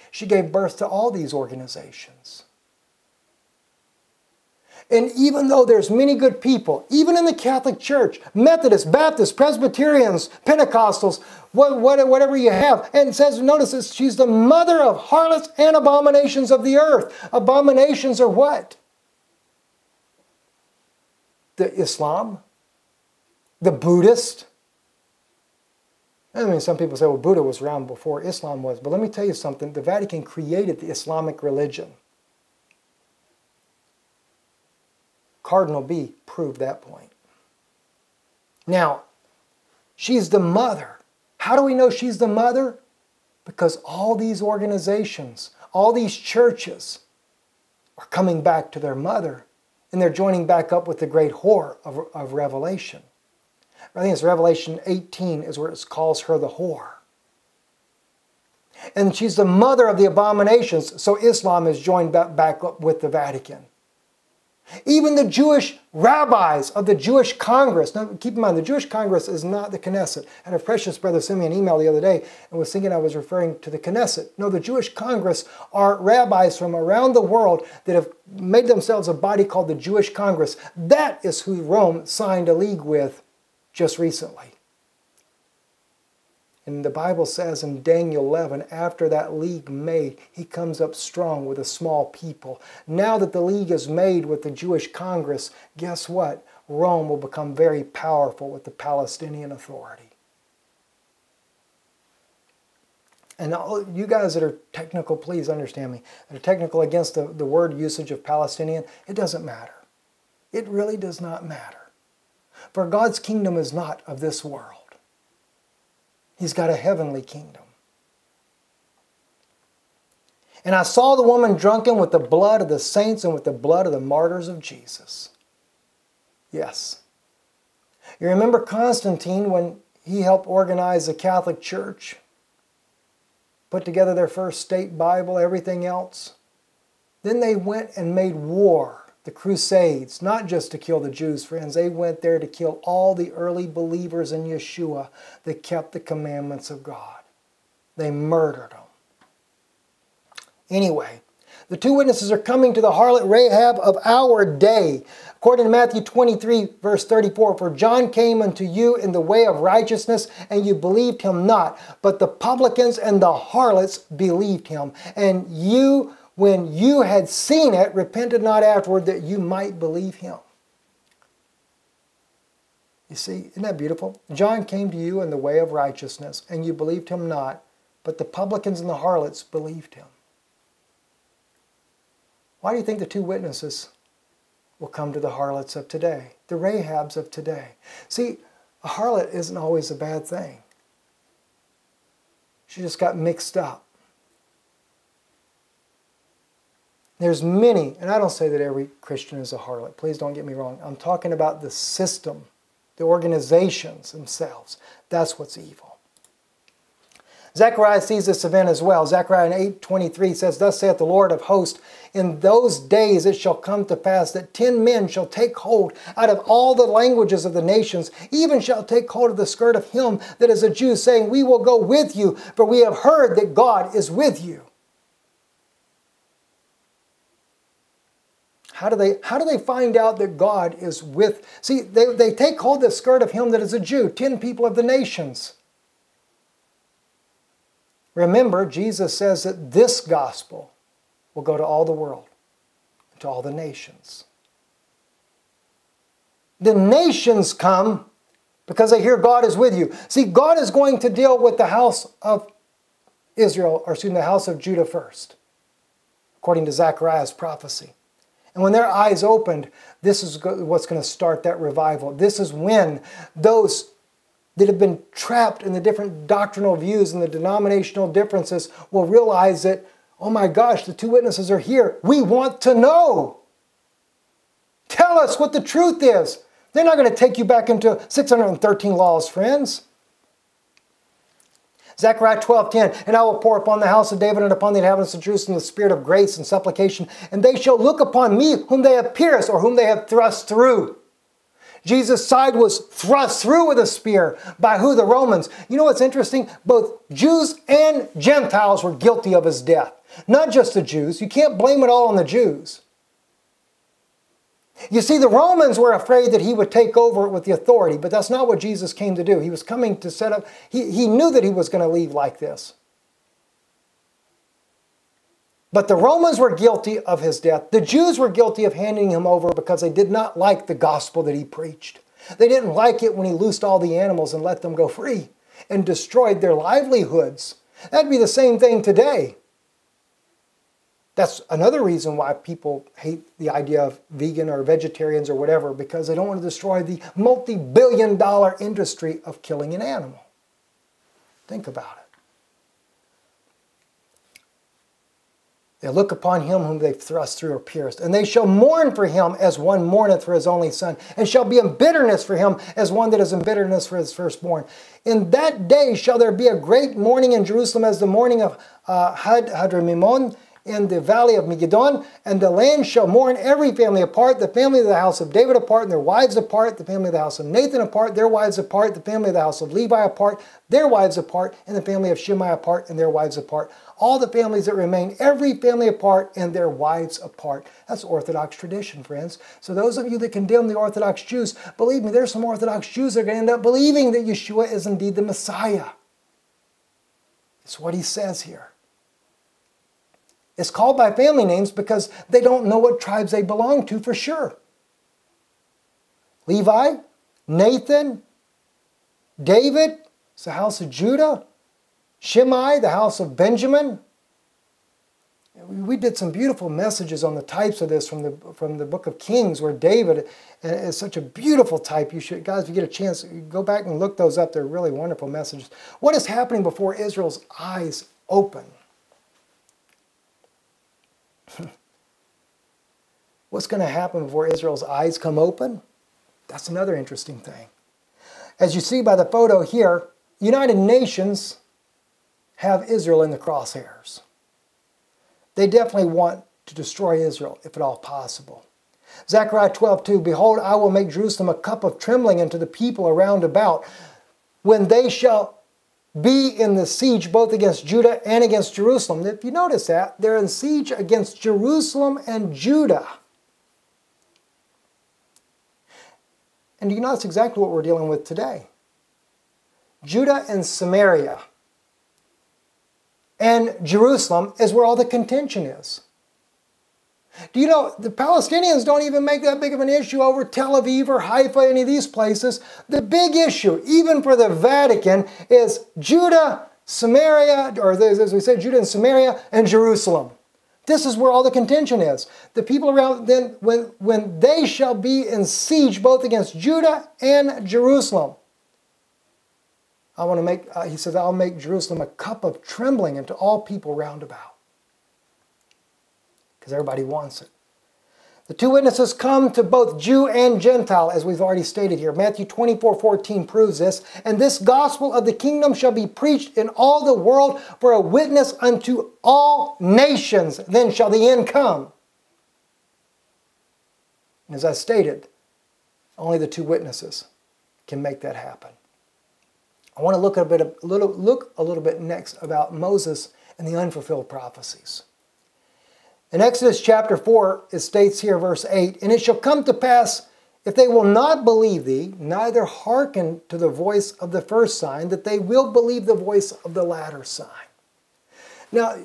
She gave birth to all these organizations. And even though there's many good people, even in the Catholic Church, Methodists, Baptists, Presbyterians, Pentecostals, whatever you have, and it says, notice this, she's the mother of harlots and abominations of the earth. Abominations are what? The Islam, the Buddhist. I mean, some people say, well, Buddha was around before Islam was, but let me tell you something. The Vatican created the Islamic religion. Cardinal Bea proved that point. Now, she's the mother. How do we know she's the mother? Because all these organizations, all these churches are coming back to their mother and they're joining back up with the great whore of, of Revelation. I think it's Revelation 18 is where it calls her the whore. And she's the mother of the abominations, so Islam is joined back up with the Vatican. Even the Jewish rabbis of the Jewish Congress. Now, keep in mind, the Jewish Congress is not the Knesset. Had a precious brother send me an email the other day and was thinking I was referring to the Knesset. No, the Jewish Congress are rabbis from around the world that have made themselves a body called the Jewish Congress. That is who Rome signed a league with just recently. And the Bible says in Daniel 11, after that league made, he comes up strong with a small people. Now that the league is made with the Jewish Congress, guess what? Rome will become very powerful with the Palestinian Authority. And all, you guys that are technical, please understand me, that are technical against the, the word usage of Palestinian, it doesn't matter. It really does not matter. For God's kingdom is not of this world. He's got a heavenly kingdom. And I saw the woman drunken with the blood of the saints and with the blood of the martyrs of Jesus. Yes. You remember Constantine when he helped organize the Catholic Church, put together their first state Bible, everything else? Then they went and made war the Crusades, not just to kill the Jews, friends. They went there to kill all the early believers in Yeshua that kept the commandments of God. They murdered them. Anyway, the two witnesses are coming to the harlot Rahab of our day. According to Matthew 23, verse 34, For John came unto you in the way of righteousness, and you believed him not. But the publicans and the harlots believed him. And you when you had seen it, repented not afterward that you might believe him. You see, isn't that beautiful? John came to you in the way of righteousness, and you believed him not, but the publicans and the harlots believed him. Why do you think the two witnesses will come to the harlots of today, the Rahabs of today. See, a harlot isn't always a bad thing. She just got mixed up. There's many, and I don't say that every Christian is a harlot. Please don't get me wrong. I'm talking about the system, the organizations themselves. That's what's evil. Zechariah sees this event as well. Zechariah 8:23 says, Thus saith the Lord of hosts, in those days it shall come to pass that ten men shall take hold out of all the languages of the nations, even shall take hold of the skirt of him that is a Jew, saying, We will go with you, for we have heard that God is with you. How do they how do they find out that God is with? See, they, they take hold of the skirt of him that is a Jew, ten people of the nations. Remember, Jesus says that this gospel will go to all the world, to all the nations. The nations come because they hear God is with you. See, God is going to deal with the house of Israel, or me, the house of Judah first, according to Zechariah's prophecy. And when their eyes opened, this is what's going to start that revival. This is when those that have been trapped in the different doctrinal views and the denominational differences will realize that, oh my gosh, the two witnesses are here. We want to know. Tell us what the truth is. They're not going to take you back into 613 laws, friends. Zechariah 12:10, and I will pour upon the house of David and upon the inhabitants of Jerusalem the spirit of grace and supplication, and they shall look upon me whom they have pierced or whom they have thrust through. Jesus' side was thrust through with a spear by who? The Romans. You know what's interesting? Both Jews and Gentiles were guilty of his death. Not just the Jews. You can't blame it all on the Jews. You see, the Romans were afraid that he would take over with the authority, but that's not what Jesus came to do. He was coming to set up, he, he knew that he was going to leave like this. But the Romans were guilty of his death. The Jews were guilty of handing him over because they did not like the gospel that he preached. They didn't like it when he loosed all the animals and let them go free and destroyed their livelihoods. That'd be the same thing today. That's another reason why people hate the idea of vegan or vegetarians or whatever, because they don't want to destroy the multi billion dollar industry of killing an animal. Think about it. They look upon him whom they've thrust through or pierced, and they shall mourn for him as one mourneth for his only son, and shall be in bitterness for him as one that is in bitterness for his firstborn. In that day shall there be a great mourning in Jerusalem as the mourning of uh, Had Hadramimon in the valley of Megiddon, and the land shall mourn every family apart, the family of the house of David apart, and their wives apart, the family of the house of Nathan apart, their wives apart, the family of the house of Levi apart, their wives apart, and the family of Shimei apart, and their wives apart. All the families that remain, every family apart, and their wives apart. That's Orthodox tradition, friends. So those of you that condemn the Orthodox Jews, believe me, there's some Orthodox Jews that are going to end up believing that Yeshua is indeed the Messiah. It's what he says here is called by family names because they don't know what tribes they belong to for sure. Levi, Nathan, David, it's the house of Judah, Shimei, the house of Benjamin. We did some beautiful messages on the types of this from the from the book of Kings, where David uh, is such a beautiful type. You should, guys, if you get a chance, go back and look those up. They're really wonderful messages. What is happening before Israel's eyes open? What's going to happen before Israel's eyes come open? That's another interesting thing. As you see by the photo here, United Nations have Israel in the crosshairs. They definitely want to destroy Israel, if at all possible. Zechariah 12, 2, Behold, I will make Jerusalem a cup of trembling unto the people around about, when they shall be in the siege both against Judah and against Jerusalem. If you notice that, they're in siege against Jerusalem and Judah. And you know that's exactly what we're dealing with today. Judah and Samaria and Jerusalem is where all the contention is. Do you know the Palestinians don't even make that big of an issue over Tel Aviv or Haifa, any of these places? The big issue, even for the Vatican, is Judah, Samaria, or as we said, Judah and Samaria and Jerusalem. This is where all the contention is. The people around then, when, when they shall be in siege both against Judah and Jerusalem. I want to make, uh, he says, I'll make Jerusalem a cup of trembling unto all people round about. Because everybody wants it. The two witnesses come to both Jew and Gentile, as we've already stated here. Matthew 24 14 proves this. And this gospel of the kingdom shall be preached in all the world for a witness unto all nations. Then shall the end come. And as I stated, only the two witnesses can make that happen. I want to look a bit a little look a little bit next about Moses and the unfulfilled prophecies. In Exodus chapter 4, it states here, verse 8, And it shall come to pass, if they will not believe thee, neither hearken to the voice of the first sign, that they will believe the voice of the latter sign. Now,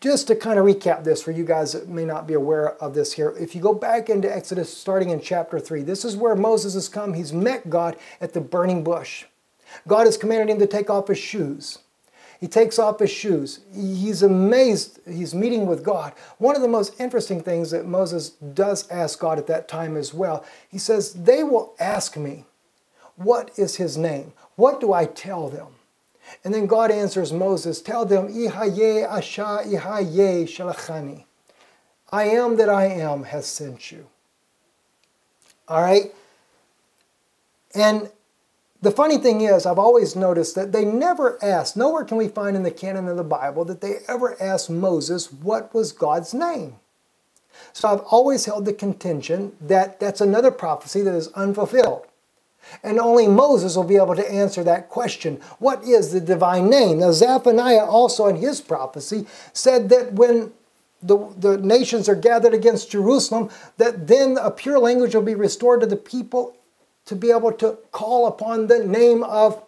just to kind of recap this for you guys that may not be aware of this here, if you go back into Exodus starting in chapter 3, this is where Moses has come. He's met God at the burning bush. God has commanded him to take off his shoes. He takes off his shoes. He's amazed. He's meeting with God. One of the most interesting things that Moses does ask God at that time as well, he says, They will ask me, What is his name? What do I tell them? And then God answers Moses, Tell them, Asha Ihaye Shalachani. I am that I am has sent you. All right? And the funny thing is, I've always noticed that they never asked, nowhere can we find in the canon of the Bible that they ever asked Moses what was God's name. So I've always held the contention that that's another prophecy that is unfulfilled. And only Moses will be able to answer that question. What is the divine name? Now, Zephaniah also in his prophecy said that when the, the nations are gathered against Jerusalem, that then a pure language will be restored to the people to be able to call upon the name of,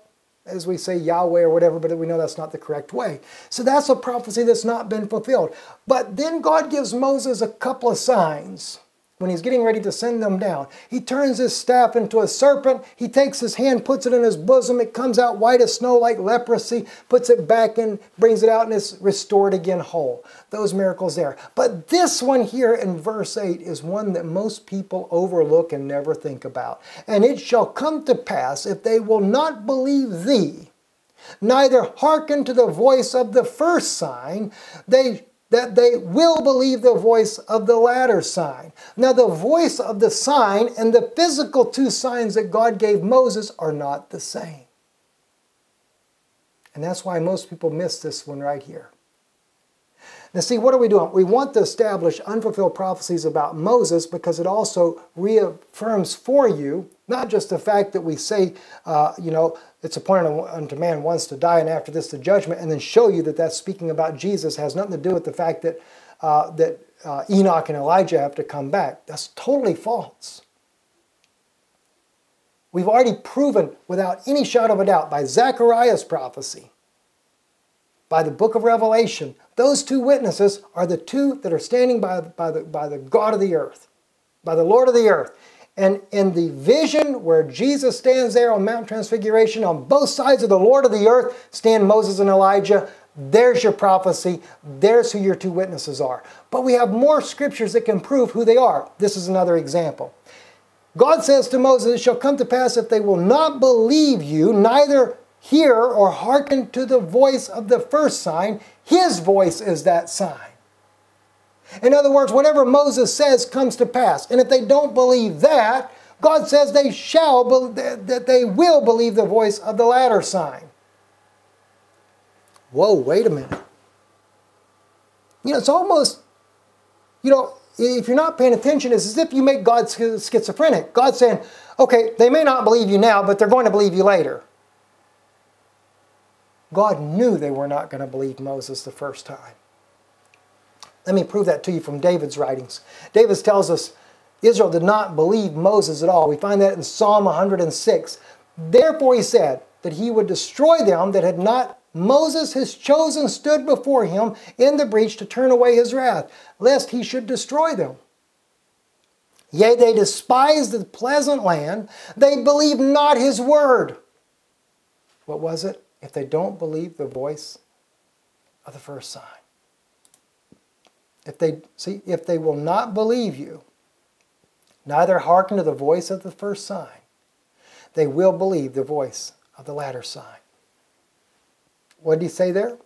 as we say, Yahweh or whatever, but we know that's not the correct way. So that's a prophecy that's not been fulfilled. But then God gives Moses a couple of signs when he's getting ready to send them down. He turns his staff into a serpent. He takes his hand, puts it in his bosom. It comes out white as snow like leprosy, puts it back in, brings it out, and it's restored again whole. Those miracles there. But this one here in verse 8 is one that most people overlook and never think about. And it shall come to pass, if they will not believe thee, neither hearken to the voice of the first sign, they that they will believe the voice of the latter sign. Now, the voice of the sign and the physical two signs that God gave Moses are not the same. And that's why most people miss this one right here. Now, see, what are we doing? We want to establish unfulfilled prophecies about Moses because it also reaffirms for you not just the fact that we say, uh, you know, it's appointed unto man once to die and after this the judgment, and then show you that that's speaking about Jesus has nothing to do with the fact that, uh, that uh, Enoch and Elijah have to come back. That's totally false. We've already proven without any shadow of a doubt by Zechariah's prophecy, by the book of Revelation, those two witnesses are the two that are standing by, by, the, by the God of the earth, by the Lord of the earth. And in the vision where Jesus stands there on Mount Transfiguration, on both sides of the Lord of the earth stand Moses and Elijah. There's your prophecy. There's who your two witnesses are. But we have more scriptures that can prove who they are. This is another example. God says to Moses, It shall come to pass if they will not believe you, neither hear or hearken to the voice of the first sign, his voice is that sign. In other words, whatever Moses says comes to pass. And if they don't believe that, God says they shall, that they will believe the voice of the latter sign. Whoa, wait a minute. You know, it's almost, you know, if you're not paying attention, it's as if you make God schizophrenic. God's saying, okay, they may not believe you now, but they're going to believe you later. God knew they were not going to believe Moses the first time. Let me prove that to you from David's writings. David tells us Israel did not believe Moses at all. We find that in Psalm 106. Therefore he said that he would destroy them that had not Moses, his chosen, stood before him in the breach to turn away his wrath, lest he should destroy them. Yea, they despised the pleasant land. They believed not his word. What was it? If they don't believe the voice of the first sign. if they see if they will not believe you, neither hearken to the voice of the first sign, they will believe the voice of the latter sign. What did he say there?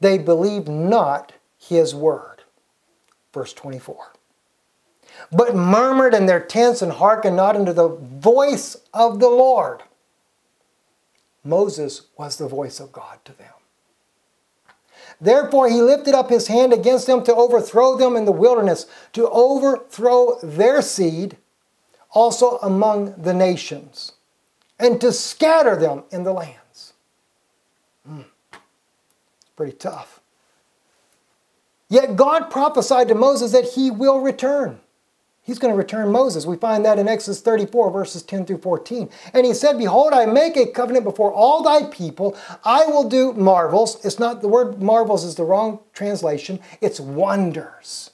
They believed not his word. Verse 24. But murmured in their tents and hearkened not unto the voice of the Lord. Moses was the voice of God to them. Therefore, he lifted up his hand against them to overthrow them in the wilderness, to overthrow their seed also among the nations, and to scatter them in the lands. Mm. Pretty tough. Yet God prophesied to Moses that he will return. He's going to return Moses. We find that in Exodus 34, verses 10 through 14. And he said, Behold, I make a covenant before all thy people. I will do marvels. It's not the word marvels is the wrong translation, it's wonders.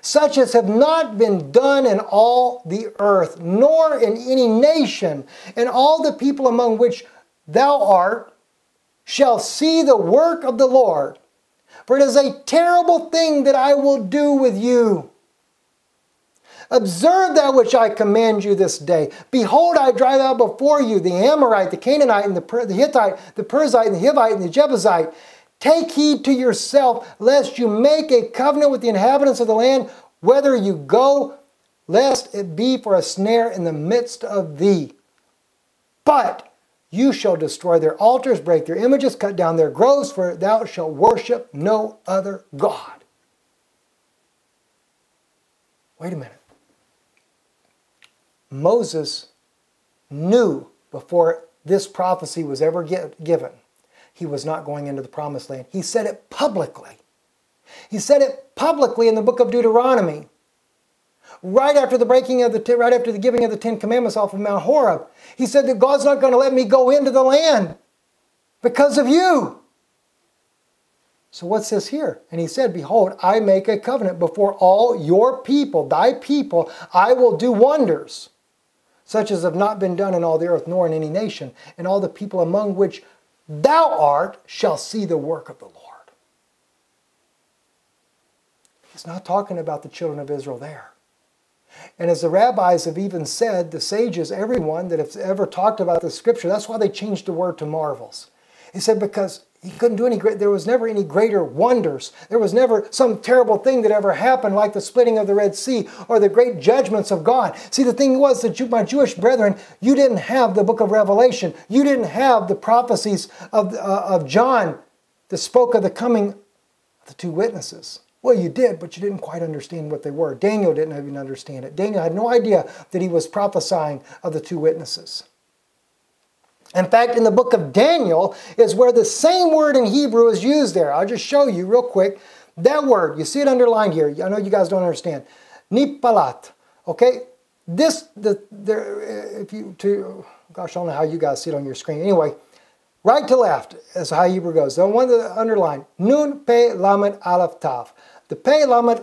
Such as have not been done in all the earth, nor in any nation, and all the people among which thou art shall see the work of the Lord. For it is a terrible thing that I will do with you. Observe that which I command you this day. Behold, I drive out before you the Amorite, the Canaanite, and the, the Hittite, the Perizzite, and the Hivite, and the Jebusite. Take heed to yourself, lest you make a covenant with the inhabitants of the land, whether you go, lest it be for a snare in the midst of thee. But you shall destroy their altars, break their images, cut down their groves, for thou shalt worship no other God. Wait a minute. Moses knew before this prophecy was ever given, he was not going into the promised land. He said it publicly. He said it publicly in the book of Deuteronomy right after the breaking of the right after the giving of the Ten Commandments off of Mount Horeb. He said that God's not going to let me go into the land because of you. So what's this here? And he said, Behold, I make a covenant before all your people, thy people, I will do wonders, such as have not been done in all the earth, nor in any nation, and all the people among which thou art shall see the work of the Lord. He's not talking about the children of Israel there. And as the rabbis have even said, the sages, everyone that has ever talked about the scripture, that's why they changed the word to marvels. He said because he couldn't do any great, there was never any greater wonders. There was never some terrible thing that ever happened like the splitting of the Red Sea or the great judgments of God. See, the thing was that my Jewish brethren, you didn't have the book of Revelation. You didn't have the prophecies of, uh, of John that spoke of the coming of the two witnesses. Well, you did, but you didn't quite understand what they were. Daniel didn't even understand it. Daniel had no idea that he was prophesying of the two witnesses. In fact, in the book of Daniel is where the same word in Hebrew is used there. I'll just show you real quick. That word, you see it underlined here. I know you guys don't understand. Nipalat. Okay? This, the, there, uh, if you, to, gosh, I don't know how you guys see it on your screen. Anyway, right to left is how Hebrew goes. The one that underlined, Nun Pe Lamed Aleph Tav. The Pe Lamed,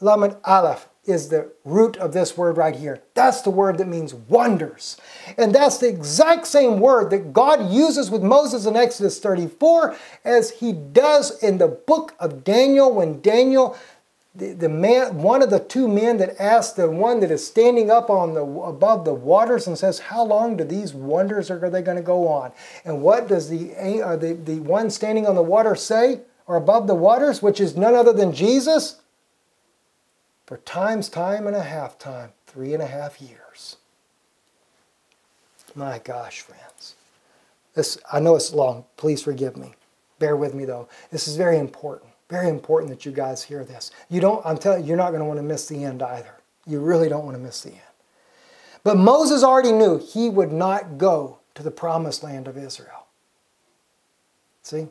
Lamed Aleph is the root of this word right here. That's the word that means wonders. And that's the exact same word that God uses with Moses in Exodus 34 as he does in the book of Daniel when Daniel the, the man one of the two men that asked the one that is standing up on the above the waters and says how long do these wonders are they going to go on and what does the, uh, the the one standing on the water say or above the waters, which is none other than Jesus, for times time and a half time, three and a half years. My gosh, friends. This, I know it's long. Please forgive me. Bear with me, though. This is very important. Very important that you guys hear this. You don't, I'm telling you, you're not going to want to miss the end either. You really don't want to miss the end. But Moses already knew he would not go to the promised land of Israel. See?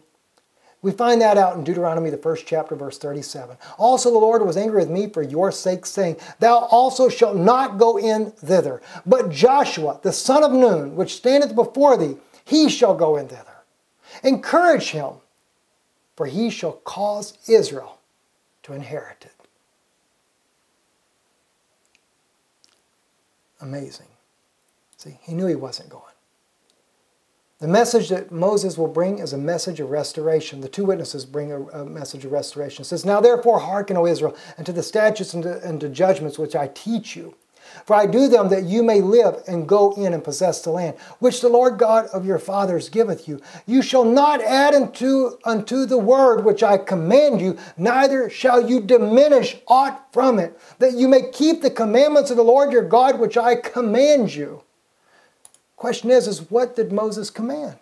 We find that out in Deuteronomy, the first chapter, verse 37. Also, the Lord was angry with me for your sake, saying, Thou also shalt not go in thither. But Joshua, the son of Nun, which standeth before thee, he shall go in thither. Encourage him, for he shall cause Israel to inherit it. Amazing. See, he knew he wasn't going. The message that Moses will bring is a message of restoration. The two witnesses bring a, a message of restoration. It says, Now therefore hearken, O Israel, and to the statutes and to, and to judgments which I teach you. For I do them that you may live and go in and possess the land, which the Lord God of your fathers giveth you. You shall not add unto, unto the word which I command you, neither shall you diminish aught from it, that you may keep the commandments of the Lord your God which I command you. Question is, is what did Moses command?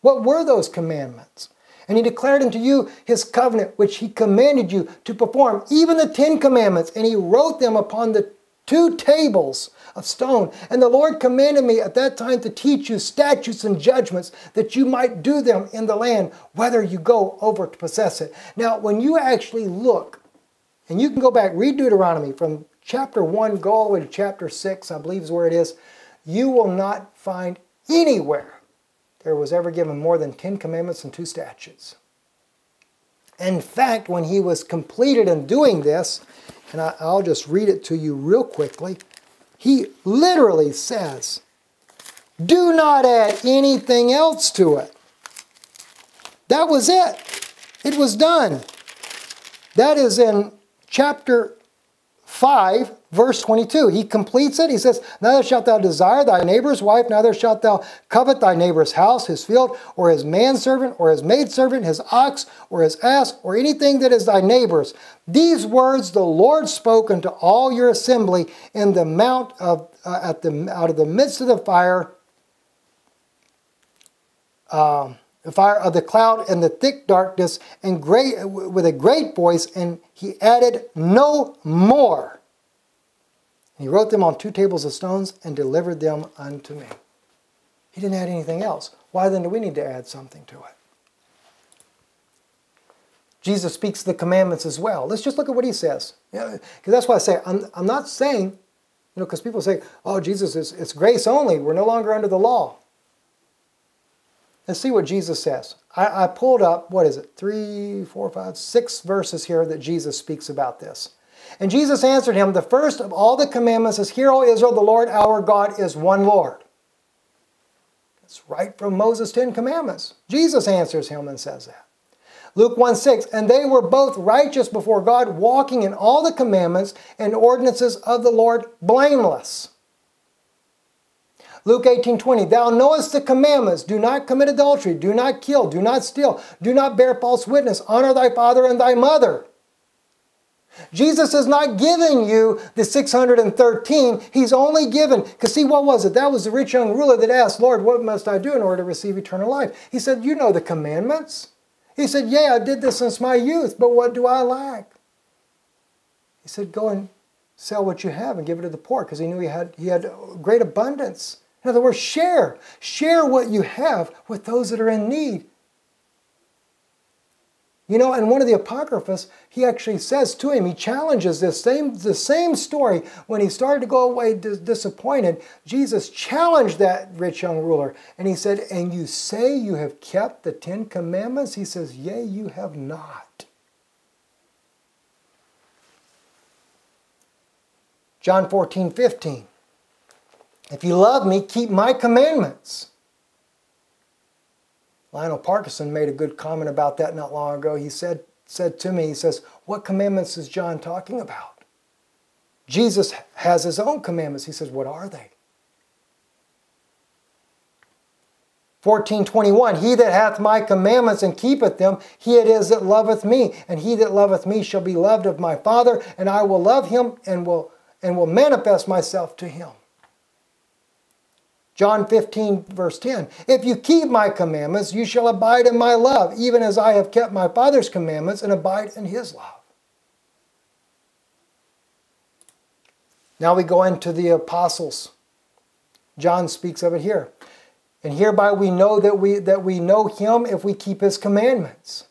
What were those commandments? And he declared unto you his covenant, which he commanded you to perform, even the Ten Commandments, and he wrote them upon the two tables of stone. And the Lord commanded me at that time to teach you statutes and judgments that you might do them in the land, whether you go over to possess it. Now, when you actually look, and you can go back, read Deuteronomy from chapter 1, go all the way to chapter 6, I believe is where it is you will not find anywhere there was ever given more than 10 commandments and two statutes. In fact, when he was completed in doing this, and I, will just read it to you real quickly, he literally says, Do not add anything else to it. That was it. It was done. That is in chapter 5, verse 22. He completes it. He says, Neither shalt thou desire thy neighbor's wife, neither shalt thou covet thy neighbor's house, his field, or his manservant, or his maidservant, his ox, or his ass, or anything that is thy neighbor's. These words the Lord spoke unto all your assembly in the mount of uh, at the out of the midst of the fire. Um, the fire of the cloud and the thick darkness and great with a great voice and he added no more he wrote them on two tables of stones and delivered them unto me. He didn't add anything else. Why then do we need to add something to it? Jesus speaks the commandments as well. Let's just look at what he says. Because that's why I say, I'm, I'm not saying, you know, because people say, oh, Jesus, is it's grace only. We're no longer under the law. Let's see what Jesus says. I, I pulled up, what is it, three, four, five, six verses here that Jesus speaks about this. And Jesus answered him, The first of all the commandments is, Hear, O Israel, the Lord our God is one Lord. That's right from Moses' Ten Commandments. Jesus answers him and says that. Luke 1 6, and they were both righteous before God, walking in all the commandments and ordinances of the Lord blameless. Luke 18 20, thou knowest the commandments do not commit adultery, do not kill, do not steal, do not bear false witness, honor thy father and thy mother. Jesus is not giving you the 613. He's only given, because see, what was it? That was the rich young ruler that asked, Lord, what must I do in order to receive eternal life? He said, You know the commandments. He said, Yeah, I did this since my youth, but what do I lack? He said, Go and sell what you have and give it to the poor, because he knew he had, he had great abundance. In other words, share. Share what you have with those that are in need. You know, and one of the Apocryphas, he actually says to him, he challenges this same, the same story. When he started to go away dis disappointed, Jesus challenged that rich young ruler. And he said, And you say you have kept the Ten Commandments? He says, Yea, you have not. John 14, 15. If you love me, keep my commandments. Lionel Parkinson made a good comment about that not long ago. He said, said to me, he says, What commandments is John talking about? Jesus has his own commandments. He says, What are they? 1421 He that hath my commandments and keepeth them, he it is that loveth me, and he that loveth me shall be loved of my Father, and I will love him and will and will manifest myself to him. John 15, verse 10. If you keep my commandments, you shall abide in my love, even as I have kept my Father's commandments and abide in his love. Now we go into the apostles. John speaks of it here. And hereby we know that we, that we know him if we keep his commandments.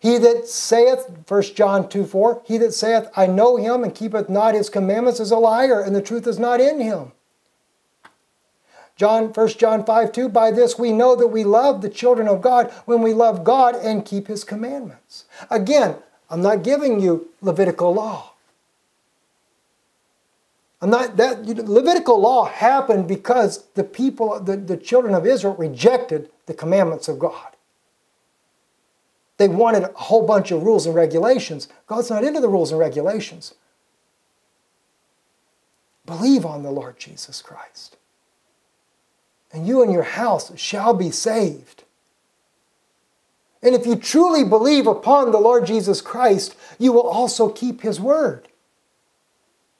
He that saith, 1 John 2 4, he that saith, I know him and keepeth not his commandments is a liar, and the truth is not in him. John, 1 John 5 2, by this we know that we love the children of God when we love God and keep his commandments. Again, I'm not giving you Levitical law. I'm not that Levitical law happened because the people, the, the children of Israel rejected the commandments of God. They wanted a whole bunch of rules and regulations. God's not into the rules and regulations. Believe on the Lord Jesus Christ. And you and your house shall be saved. And if you truly believe upon the Lord Jesus Christ, you will also keep his word.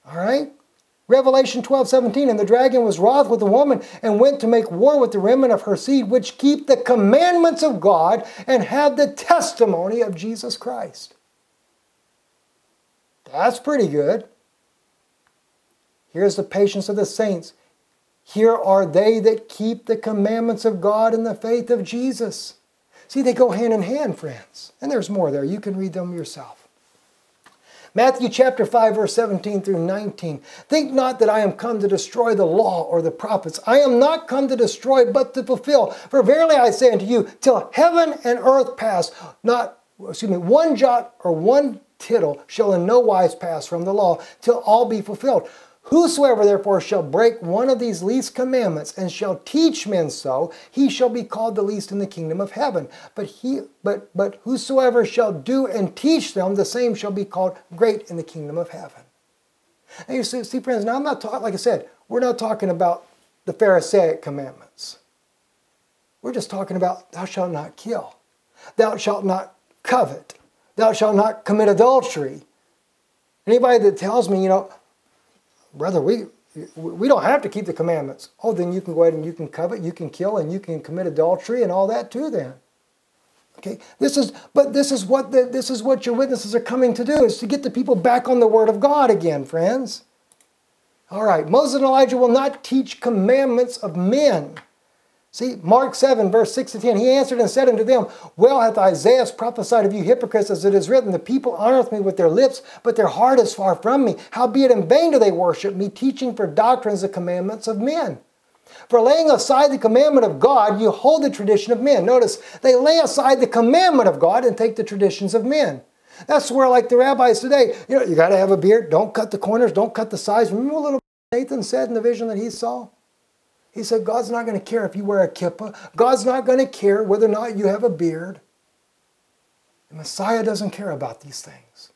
All right? Revelation 12, 17, and the dragon was wroth with the woman and went to make war with the remnant of her seed, which keep the commandments of God and have the testimony of Jesus Christ. That's pretty good. Here's the patience of the saints. Here are they that keep the commandments of God and the faith of Jesus. See, they go hand in hand, friends. And there's more there. You can read them yourself. Matthew chapter 5, verse 17 through 19. Think not that I am come to destroy the law or the prophets. I am not come to destroy, but to fulfill. For verily I say unto you, till heaven and earth pass, not, excuse me, one jot or one tittle shall in no wise pass from the law, till all be fulfilled. Whosoever therefore shall break one of these least commandments and shall teach men so, he shall be called the least in the kingdom of heaven. But he but but whosoever shall do and teach them, the same shall be called great in the kingdom of heaven. And you see, see friends, now I'm not talking like I said, we're not talking about the Pharisaic commandments. We're just talking about thou shalt not kill, thou shalt not covet, thou shalt not commit adultery. Anybody that tells me, you know, brother, we we don't have to keep the commandments. Oh, then you can go ahead and you can covet, you can kill, and you can commit adultery and all that too. Then, okay. This is, but this is what the, this is what your witnesses are coming to do is to get the people back on the word of God again, friends. All right. Moses and Elijah will not teach commandments of men. See, Mark 7, verse 6 to 10, he answered and said unto them, Well hath Isaiah prophesied of you hypocrites, as it is written, The people honoreth me with their lips, but their heart is far from me. Howbeit in vain do they worship me, teaching for doctrines the commandments of men. For laying aside the commandment of God, you hold the tradition of men. Notice, they lay aside the commandment of God and take the traditions of men. That's where, like the rabbis today, you know, you got to have a beard, don't cut the corners, don't cut the sides. Remember what little Nathan said in the vision that he saw? He said, God's not going to care if you wear a kippah. God's not going to care whether or not you have a beard. The Messiah doesn't care about these things.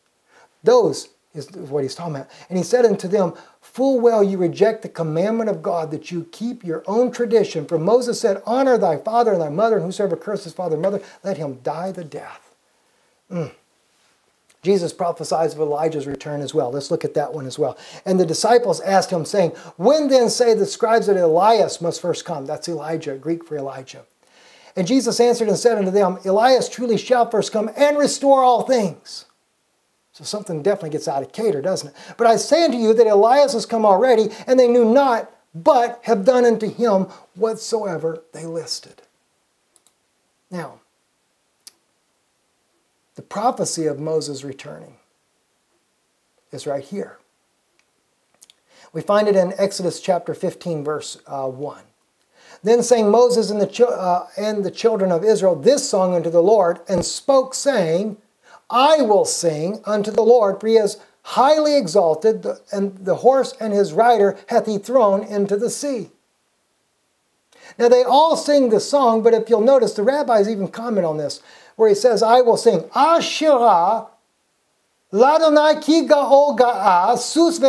Those is what he's talking about. And he said unto them, Full well you reject the commandment of God that you keep your own tradition. For Moses said, Honor thy father and thy mother, and whosoever curses father and mother, let him die the death. Mm. Jesus prophesies of Elijah's return as well. Let's look at that one as well. And the disciples asked him, saying, When then say the scribes that Elias must first come? That's Elijah, Greek for Elijah. And Jesus answered and said unto them, Elias truly shall first come and restore all things. So something definitely gets out of cater, doesn't it? But I say unto you that Elias has come already, and they knew not, but have done unto him whatsoever they listed. Now, the prophecy of Moses returning is right here. We find it in Exodus chapter 15, verse uh, 1. Then sang Moses and the, uh, and the children of Israel this song unto the Lord, and spoke, saying, I will sing unto the Lord, for he is highly exalted, and the horse and his rider hath he thrown into the sea. Now they all sing the song, but if you'll notice, the rabbis even comment on this where he says, I will sing, Ashira, Ladonai ki ga'a, sus.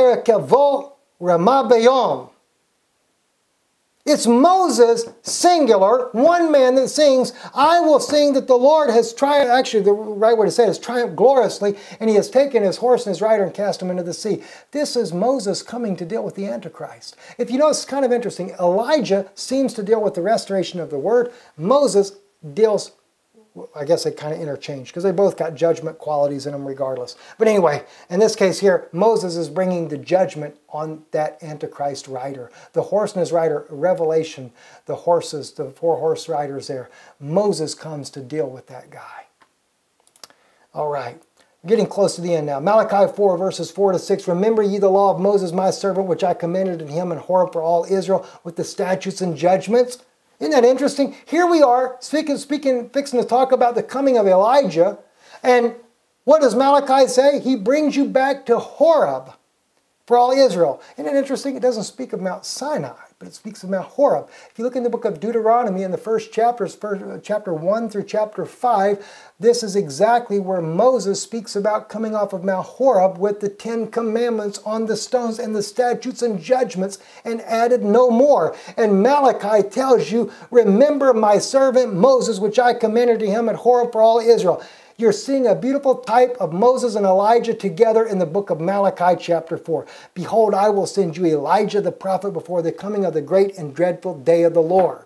It's Moses, singular, one man that sings, I will sing that the Lord has triumphed. Actually, the right way to say it is triumphed gloriously, and he has taken his horse and his rider and cast him into the sea. This is Moses coming to deal with the Antichrist. If you know, it's kind of interesting. Elijah seems to deal with the restoration of the word. Moses deals I guess they kind of interchange because they both got judgment qualities in them regardless. But anyway, in this case here, Moses is bringing the judgment on that Antichrist rider. The horse and his rider, Revelation, the horses, the four horse riders there. Moses comes to deal with that guy. All right, getting close to the end now. Malachi 4 verses 4 to 6. Remember ye the law of Moses my servant, which I commanded in him and Horeb for all Israel with the statutes and judgments isn't that interesting? Here we are, speaking, speaking, fixing to talk about the coming of Elijah. And what does Malachi say? He brings you back to Horeb. for all Israel. Isn't it interesting? It doesn't speak of Mount Sinai, but it speaks of Mount Horeb. If you look in the book of Deuteronomy in the first chapters, first, uh, chapter 1 through chapter 5, this is exactly where Moses speaks about coming off of Mount Horeb with the Ten Commandments on the stones and the statutes and judgments and added no more. And Malachi tells you, Remember my servant Moses, which I commanded to him at Horeb for all Israel. You're seeing a beautiful type of Moses and Elijah together in the book of Malachi, chapter 4. Behold, I will send you Elijah the prophet before the coming of the great and dreadful day of the Lord.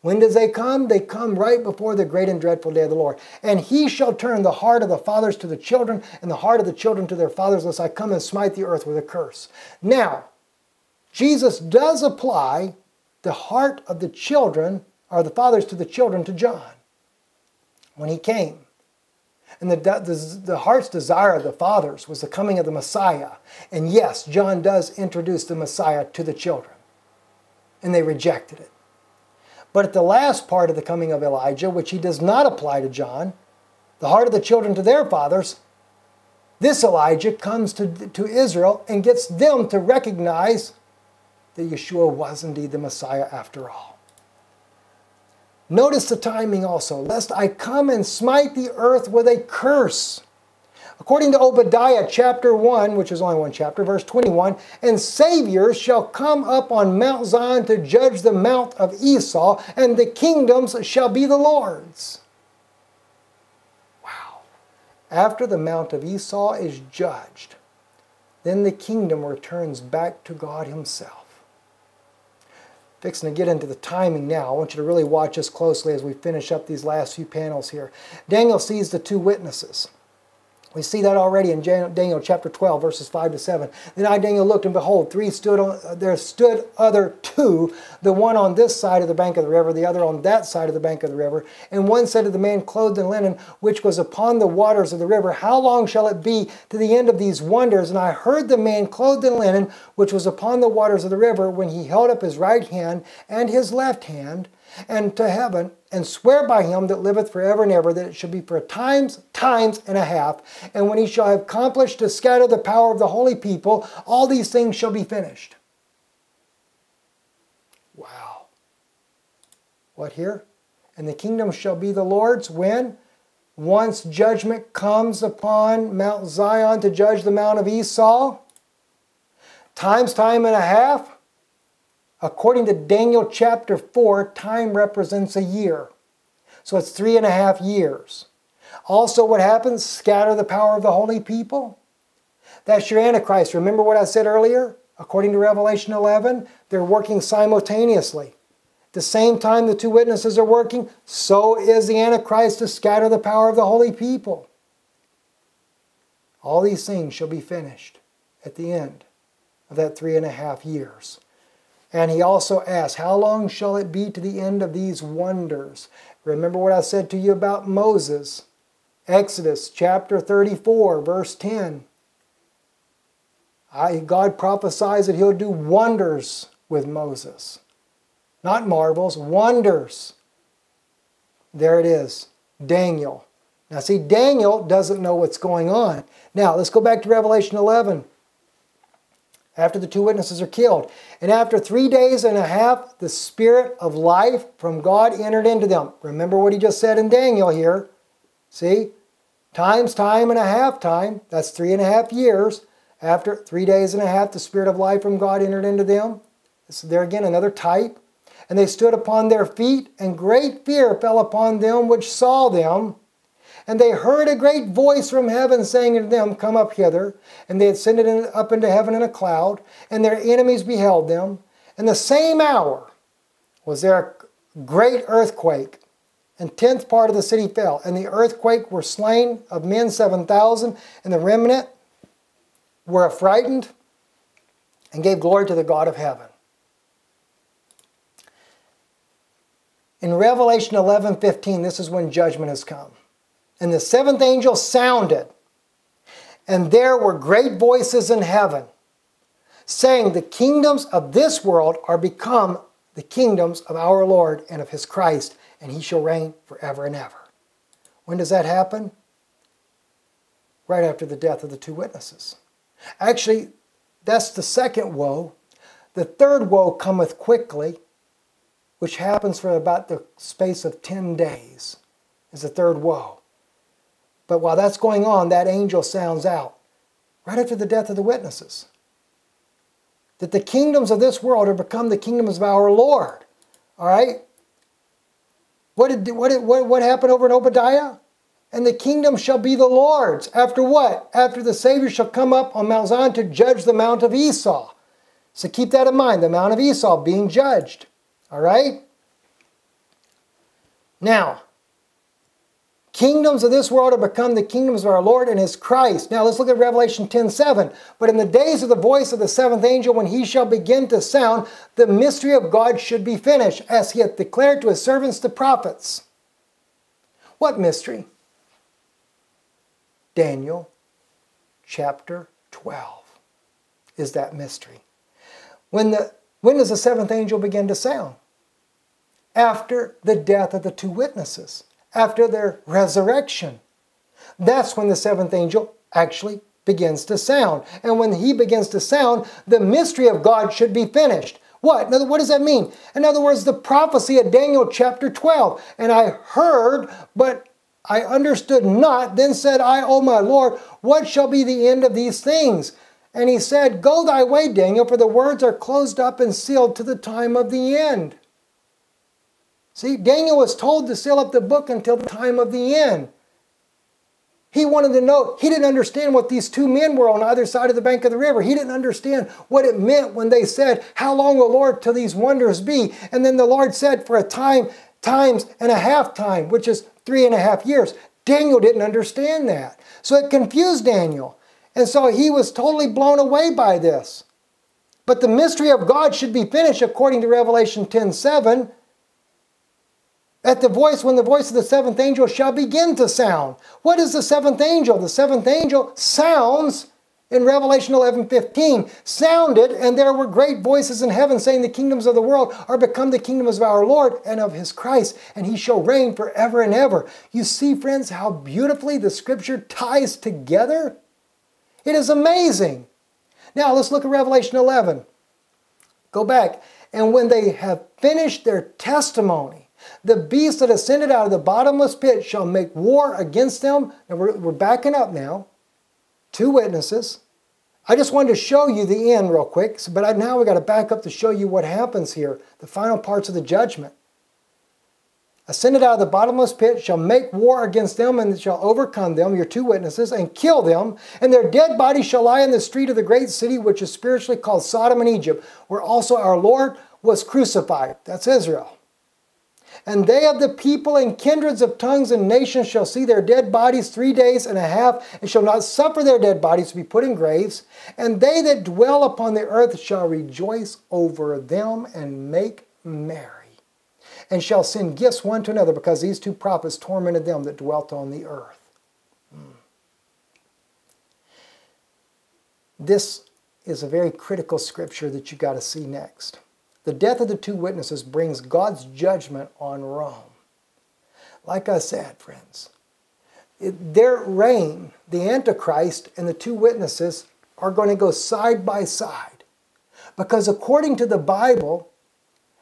When does they come? They come right before the great and dreadful day of the Lord. And he shall turn the heart of the fathers to the children, and the heart of the children to their fathers, lest I come and smite the earth with a curse. Now, Jesus does apply the heart of the children, or the fathers to the children, to John when he came. And the, the, the, heart's desire of the fathers was the coming of the Messiah. And yes, John does introduce the Messiah to the children. And they rejected it. But at the last part of the coming of Elijah, which he does not apply to John, the heart of the children to their fathers, this Elijah comes to, to Israel and gets them to recognize that Yeshua was indeed the Messiah after all. Notice the timing also, lest I come and smite the earth with a curse. According to Obadiah chapter 1, which is only one chapter, verse 21, and saviors shall come up on Mount Zion to judge the mount of Esau, and the kingdoms shall be the Lord's. Wow. After the mount of Esau is judged, then the kingdom returns back to God Himself fixing to get into the timing now. I want you to really watch us closely as we finish up these last few panels here. Daniel sees the two witnesses. We see that already in Daniel chapter 12, verses 5 to 7. Then I, Daniel, looked, and behold, three stood on, there stood other two, the one on this side of the bank of the river, the other on that side of the bank of the river. And one said to the man clothed in linen, which was upon the waters of the river, How long shall it be to the end of these wonders? And I heard the man clothed in linen, which was upon the waters of the river, when he held up his right hand and his left hand, and to heaven, and swear by him that liveth forever and ever that it shall be for times, times and a half. And when he shall have accomplished to scatter the power of the holy people, all these things shall be finished. Wow. What here? And the kingdom shall be the Lord's when? Once judgment comes upon Mount Zion to judge the Mount of Esau. Times, time and a half. According to Daniel chapter 4, time represents a year. So it's three and a half years. Also, what happens? Scatter the power of the holy people. That's your Antichrist. Remember what I said earlier? According to Revelation 11, they're working simultaneously. The same time the two witnesses are working, so is the Antichrist to scatter the power of the holy people. All these things shall be finished at the end of that three and a half years. And he also asks, How long shall it be to the end of these wonders? Remember what I said to you about Moses. Exodus chapter 34, verse 10. I, God prophesies that he'll do wonders with Moses. Not marvels, wonders. There it is, Daniel. Now, see, Daniel doesn't know what's going on. Now, let's go back to Revelation 11 after the two witnesses are killed. And after three days and a half, the spirit of life from God entered into them. Remember what he just said in Daniel here. See? Times time and a half time. That's three and a half years. After three days and a half, the spirit of life from God entered into them. Is there again another type. And they stood upon their feet, and great fear fell upon them which saw them. And they heard a great voice from heaven saying to them, Come up hither. And they ascended up into heaven in a cloud, and their enemies beheld them. And the same hour was there a great earthquake, and tenth part of the city fell. And the earthquake were slain of men seven thousand, and the remnant were affrighted and gave glory to the God of heaven. In Revelation 11 15, this is when judgment has come. And the seventh angel sounded, and there were great voices in heaven, saying, The kingdoms of this world are become the kingdoms of our Lord and of his Christ, and he shall reign forever and ever. When does that happen? Right after the death of the two witnesses. Actually, That's the second woe. The third woe cometh quickly, which happens for about the space of 10 days, is the third woe. But while that's going on, that angel sounds out right after the death of the witnesses that the kingdoms of this world are become the kingdoms of our Lord. All right? What, did, what, did, what, what happened over in Obadiah? And the kingdom shall be the Lord's. After what? After the Savior shall come up on Mount Zion to judge the Mount of Esau. So keep that in mind, the Mount of Esau being judged. All right? Now, kingdoms of this world have become the kingdoms of our Lord and his Christ. Now let's look at Revelation 10 7. But in the days of the voice of the seventh angel, when he shall begin to sound, the mystery of God should be finished, as he hath declared to his servants the prophets. What mystery? Daniel chapter 12 is that mystery. When, the, when does the seventh angel begin to sound? After the death of the two witnesses, after their resurrection. That's when the seventh angel actually begins to sound. And when he begins to sound, the mystery of God should be finished. What? What does that mean? In other words, the prophecy of Daniel chapter 12. And I heard, but I understood not. Then said I, O my Lord, what shall be the end of these things? And he said, Go thy way, Daniel, for the words are closed up and sealed to the time of the end. See, Daniel was told to seal up the book until the time of the end. He wanted to know, he didn't understand what these two men were on either side of the bank of the river. He didn't understand what it meant when they said, How long will Lord till these wonders be? And then the Lord said, For a time, times and a half time, which is three and a half years. Daniel didn't understand that. So it confused Daniel. And so he was totally blown away by this. But the mystery of God should be finished according to Revelation 10 7. At the voice, when the voice of the seventh angel shall begin to sound. What is the seventh angel? The seventh angel sounds in Revelation 11 15 sounded, and there were great voices in heaven saying, The kingdoms of the world are become the kingdoms of our Lord and of his Christ, and he shall reign forever and ever. You see, friends, how beautifully the scripture ties together? It is amazing. Now let's look at Revelation 11. Go back. And when they have finished their testimony, the beast that ascended out of the bottomless pit shall make war against them. And we're, we're backing up now two witnesses. I just wanted to show you the end real quick, but I, now we got to back up to show you what happens here, the final parts of the judgment. Ascended out of the bottomless pit shall make war against them and shall overcome them, your two witnesses, and kill them, and their dead bodies shall lie in the street of the great city, which is spiritually called Sodom and Egypt, where also our Lord was crucified. That's Israel. And they of the people and kindreds of tongues and nations shall see their dead bodies three days and a half, and shall not suffer their dead bodies to be put in graves. And they that dwell upon the earth shall rejoice over them and make merry, and shall send gifts one to another, because these two prophets tormented them that dwelt on the earth. Hmm. This is a very critical scripture that you got to see next. The death of the two witnesses brings God's judgment on Rome. Like I said, friends, it, their reign, the Antichrist and the two witnesses, are going to go side by side. Because according to the Bible,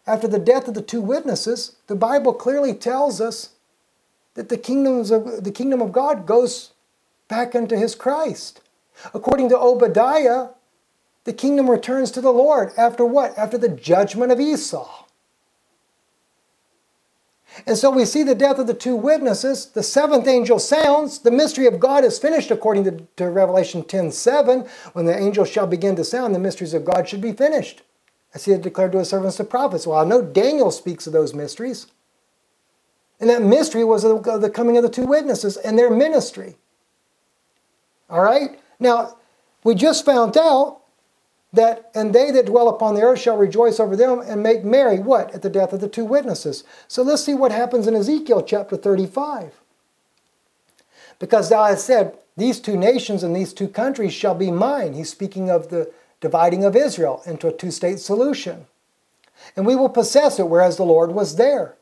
after the death of the two witnesses, the Bible clearly tells us that the, kingdoms of, the kingdom of God goes back into his Christ. According to Obadiah, the kingdom returns to the Lord. After what? After the judgment of Esau. And so we see the death of the two witnesses. The seventh angel sounds. The mystery of God is finished according to, to Revelation 10 7. When the angel shall begin to sound, the mysteries of God should be finished. As he had declared to his servants the prophets. Well, I know Daniel speaks of those mysteries. And that mystery was the coming of the two witnesses and their ministry. All right? Now, we just found out that and they that dwell upon the earth shall rejoice over them and make merry what? At the death of the two witnesses. So let's see what happens in ezekiel chapter 35 because thou hast said these two nations and these two countries shall be mine. He's speaking of the dividing of israel into a two-state solution. And we will possess it whereas the lord was there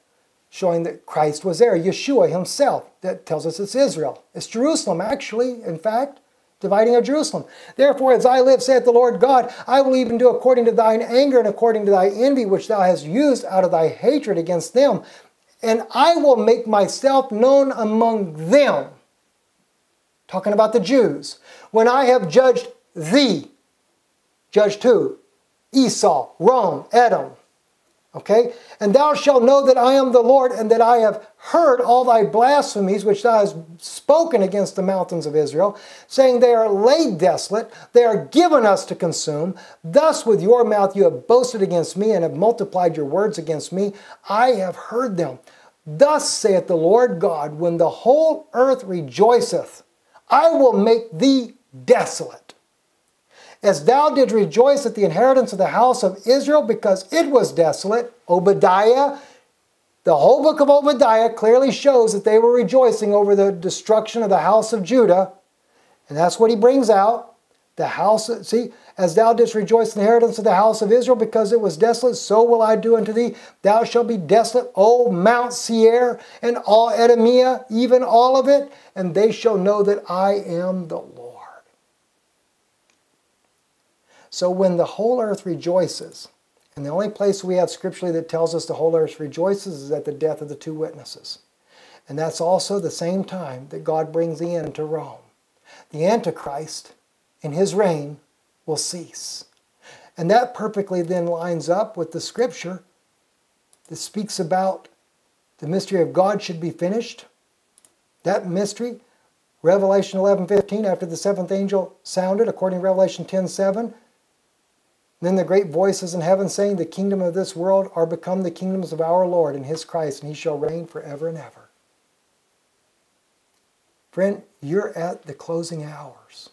showing that christ was there yeshua himself that tells us it's israel. It's jerusalem actually in fact dividing of Jerusalem. Therefore, as I live, saith the Lord God, I will even do according to thine anger and according to thy envy, which thou hast used out of thy hatred against them. And I will make myself known among them. Talking about the Jews. When I have judged thee, judged who? Esau, Rome, Edom, Okay? And thou shalt know that I am the Lord, and that I have heard all thy blasphemies which thou hast spoken against the mountains of Israel, saying, They are laid desolate, they are given us to consume. Thus with your mouth you have boasted against me, and have multiplied your words against me. I have heard them. Thus saith the Lord God, when the whole earth rejoiceth, I will make thee desolate as thou did rejoice at the inheritance of the house of Israel because it was desolate. Obadiah, the whole book of Obadiah clearly shows that they were rejoicing over the destruction of the house of Judah. And that's what he brings out. The house, see, as thou didst rejoice in the inheritance of the house of Israel because it was desolate, so will I do unto thee. Thou shalt be desolate, O Mount Seir, and all Edomia, even all of it, and they shall know that I am the Lord. So when the whole earth rejoices, and the only place we have scripturally that tells us the whole earth rejoices is at the death of the two witnesses. And that's also the same time that God brings the end to Rome. The Antichrist, in his reign, will cease. And that perfectly then lines up with the scripture that speaks about the mystery of God should be finished. That mystery, Revelation 11:15, after the seventh angel sounded, according to Revelation 10:7, then the great voices in heaven saying, The kingdom of this world are become the kingdoms of our Lord and his Christ, and he shall reign forever and ever. Friend, you're at the closing hours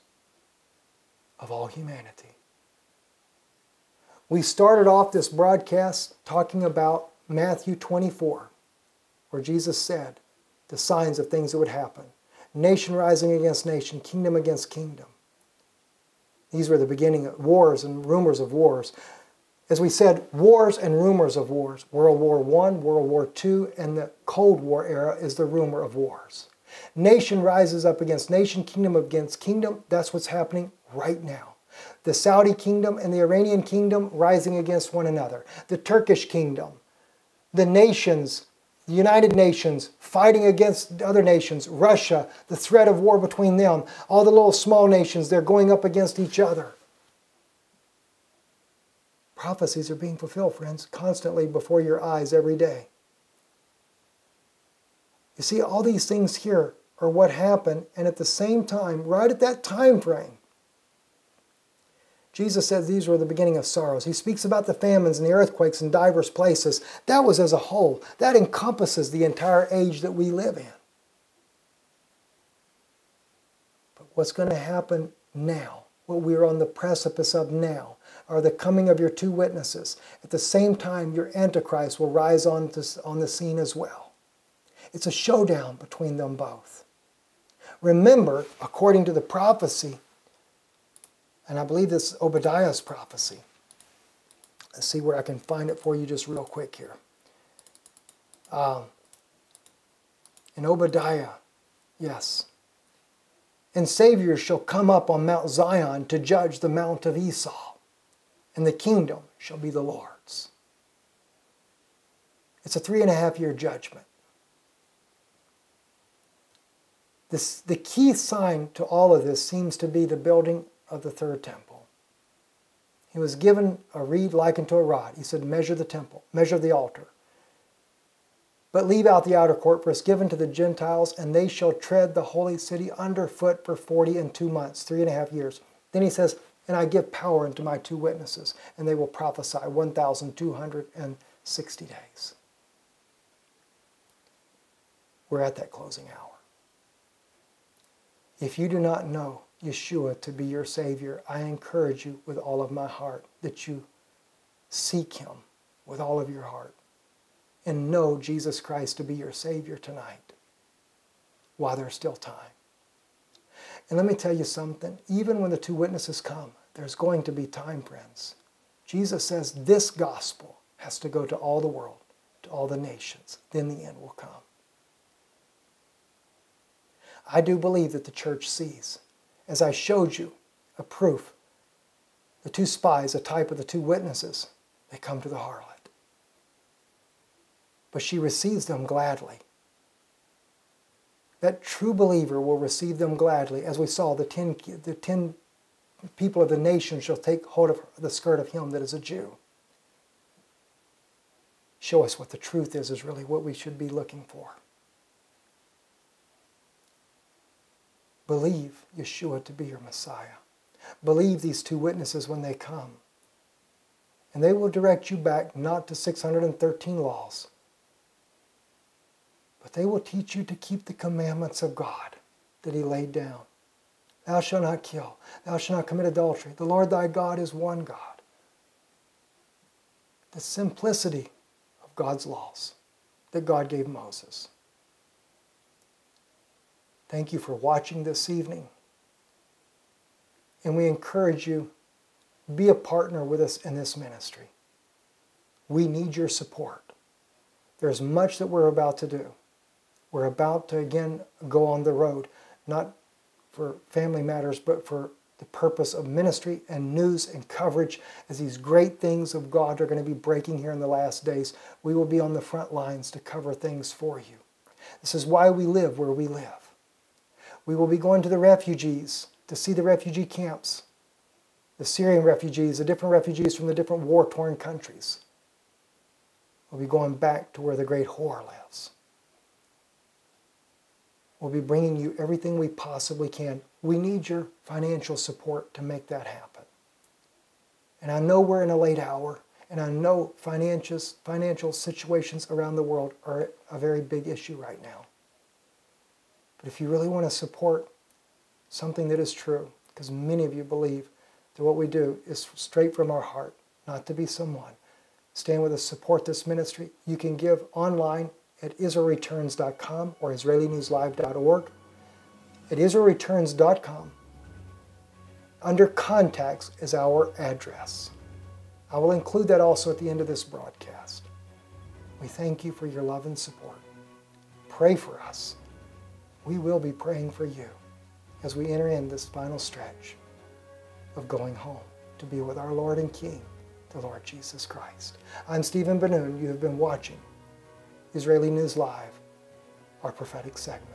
of all humanity. We started off this broadcast talking about Matthew 24, where Jesus said the signs of things that would happen nation rising against nation, kingdom against kingdom. These were the beginning of wars and rumors of wars. As we said, wars and rumors of wars. World War I, World War II, and the Cold War era is the rumor of wars. Nation rises up against nation, kingdom against kingdom. That's what's happening right now. The Saudi kingdom and the Iranian kingdom rising against one another. The Turkish kingdom. The nations the United Nations fighting against other nations, Russia, the threat of war between them, all the little small nations, they're going up against each other. Prophecies are being fulfilled, friends, constantly before your eyes every day. You see, all these things here are what happen, and at the same time, right at that time frame, Jesus says these were the beginning of sorrows. He speaks about the famines and the earthquakes in diverse places. That was as a whole. That encompasses the entire age that we live in. But what's going to happen now, what we're on the precipice of now, are the coming of your two witnesses. At the same time, your Antichrist will rise on, to, on the scene as well. It's a showdown between them both. Remember, according to the prophecy, and I believe this Obadiah's prophecy. Let's see where I can find it for you just real quick here. Um, in Obadiah, yes. And saviors shall come up on Mount Zion to judge the mount of Esau, and the kingdom shall be the Lord's. It's a three and a half year judgment. This, the key sign to all of this seems to be the building of the third temple. He was given a reed likened to a rod. He said, Measure the temple, measure the altar. But leave out the outer court, for it's given to the Gentiles, and they shall tread the holy city underfoot for forty and two months, three and a half years. Then he says, And I give power unto my two witnesses, and they will prophesy 1,260 days. We're at that closing hour. If you do not know Yeshua to be your Savior, I encourage you with all of my heart that you seek Him with all of your heart and know Jesus Christ to be your Savior tonight while there's still time. And let me tell you something, even when the two witnesses come, there's going to be time, friends. Jesus says this gospel has to go to all the world, to all the nations. Then the end will come. I do believe that the church sees as I showed you a proof. The two spies, a type of the two witnesses, they come to the harlot. But she receives them gladly. That true believer will receive them gladly. As we saw, the ten, the ten people of the nation shall take hold of the skirt of him that is a Jew. Show us what the truth is, is really what we should be looking for. Believe Yeshua to be your Messiah. Believe these two witnesses when they come. And they will direct you back not to 613 laws, but they will teach you to keep the commandments of God that He laid down. Thou shalt not kill. Thou shalt not commit adultery. The Lord thy God is one God. The simplicity of God's laws that God gave Moses. Thank you for watching this evening. And we encourage you, be a partner with us in this ministry. We need your support. There's much that we're about to do. We're about to again go on the road, not for family matters, but for the purpose of ministry and news and coverage as these great things of God are going to be breaking here in the last days. We will be on the front lines to cover things for you. This is why we live where we live. We will be going to the refugees to see the refugee camps, the Syrian refugees, the different refugees from the different war torn countries. We'll be going back to where the great whore lives. We'll be bringing you everything we possibly can. We need your financial support to make that happen. And I know we're in a late hour, and I know financial situations around the world are a very big issue right now. But if you really want to support something that is true, because many of you believe that what we do is straight from our heart, not to be someone, stand with us, support this ministry. You can give online at israelreturns.com or israelnewslive.org. At israelreturns.com, under contacts is our address. I will include that also at the end of this broadcast. We thank you for your love and support. Pray for us we will be praying for you as we enter in this final stretch of going home to be with our Lord and King, the Lord Jesus Christ. I'm Stephen Ben-Nun. You have been watching Israeli News Live, our prophetic segment.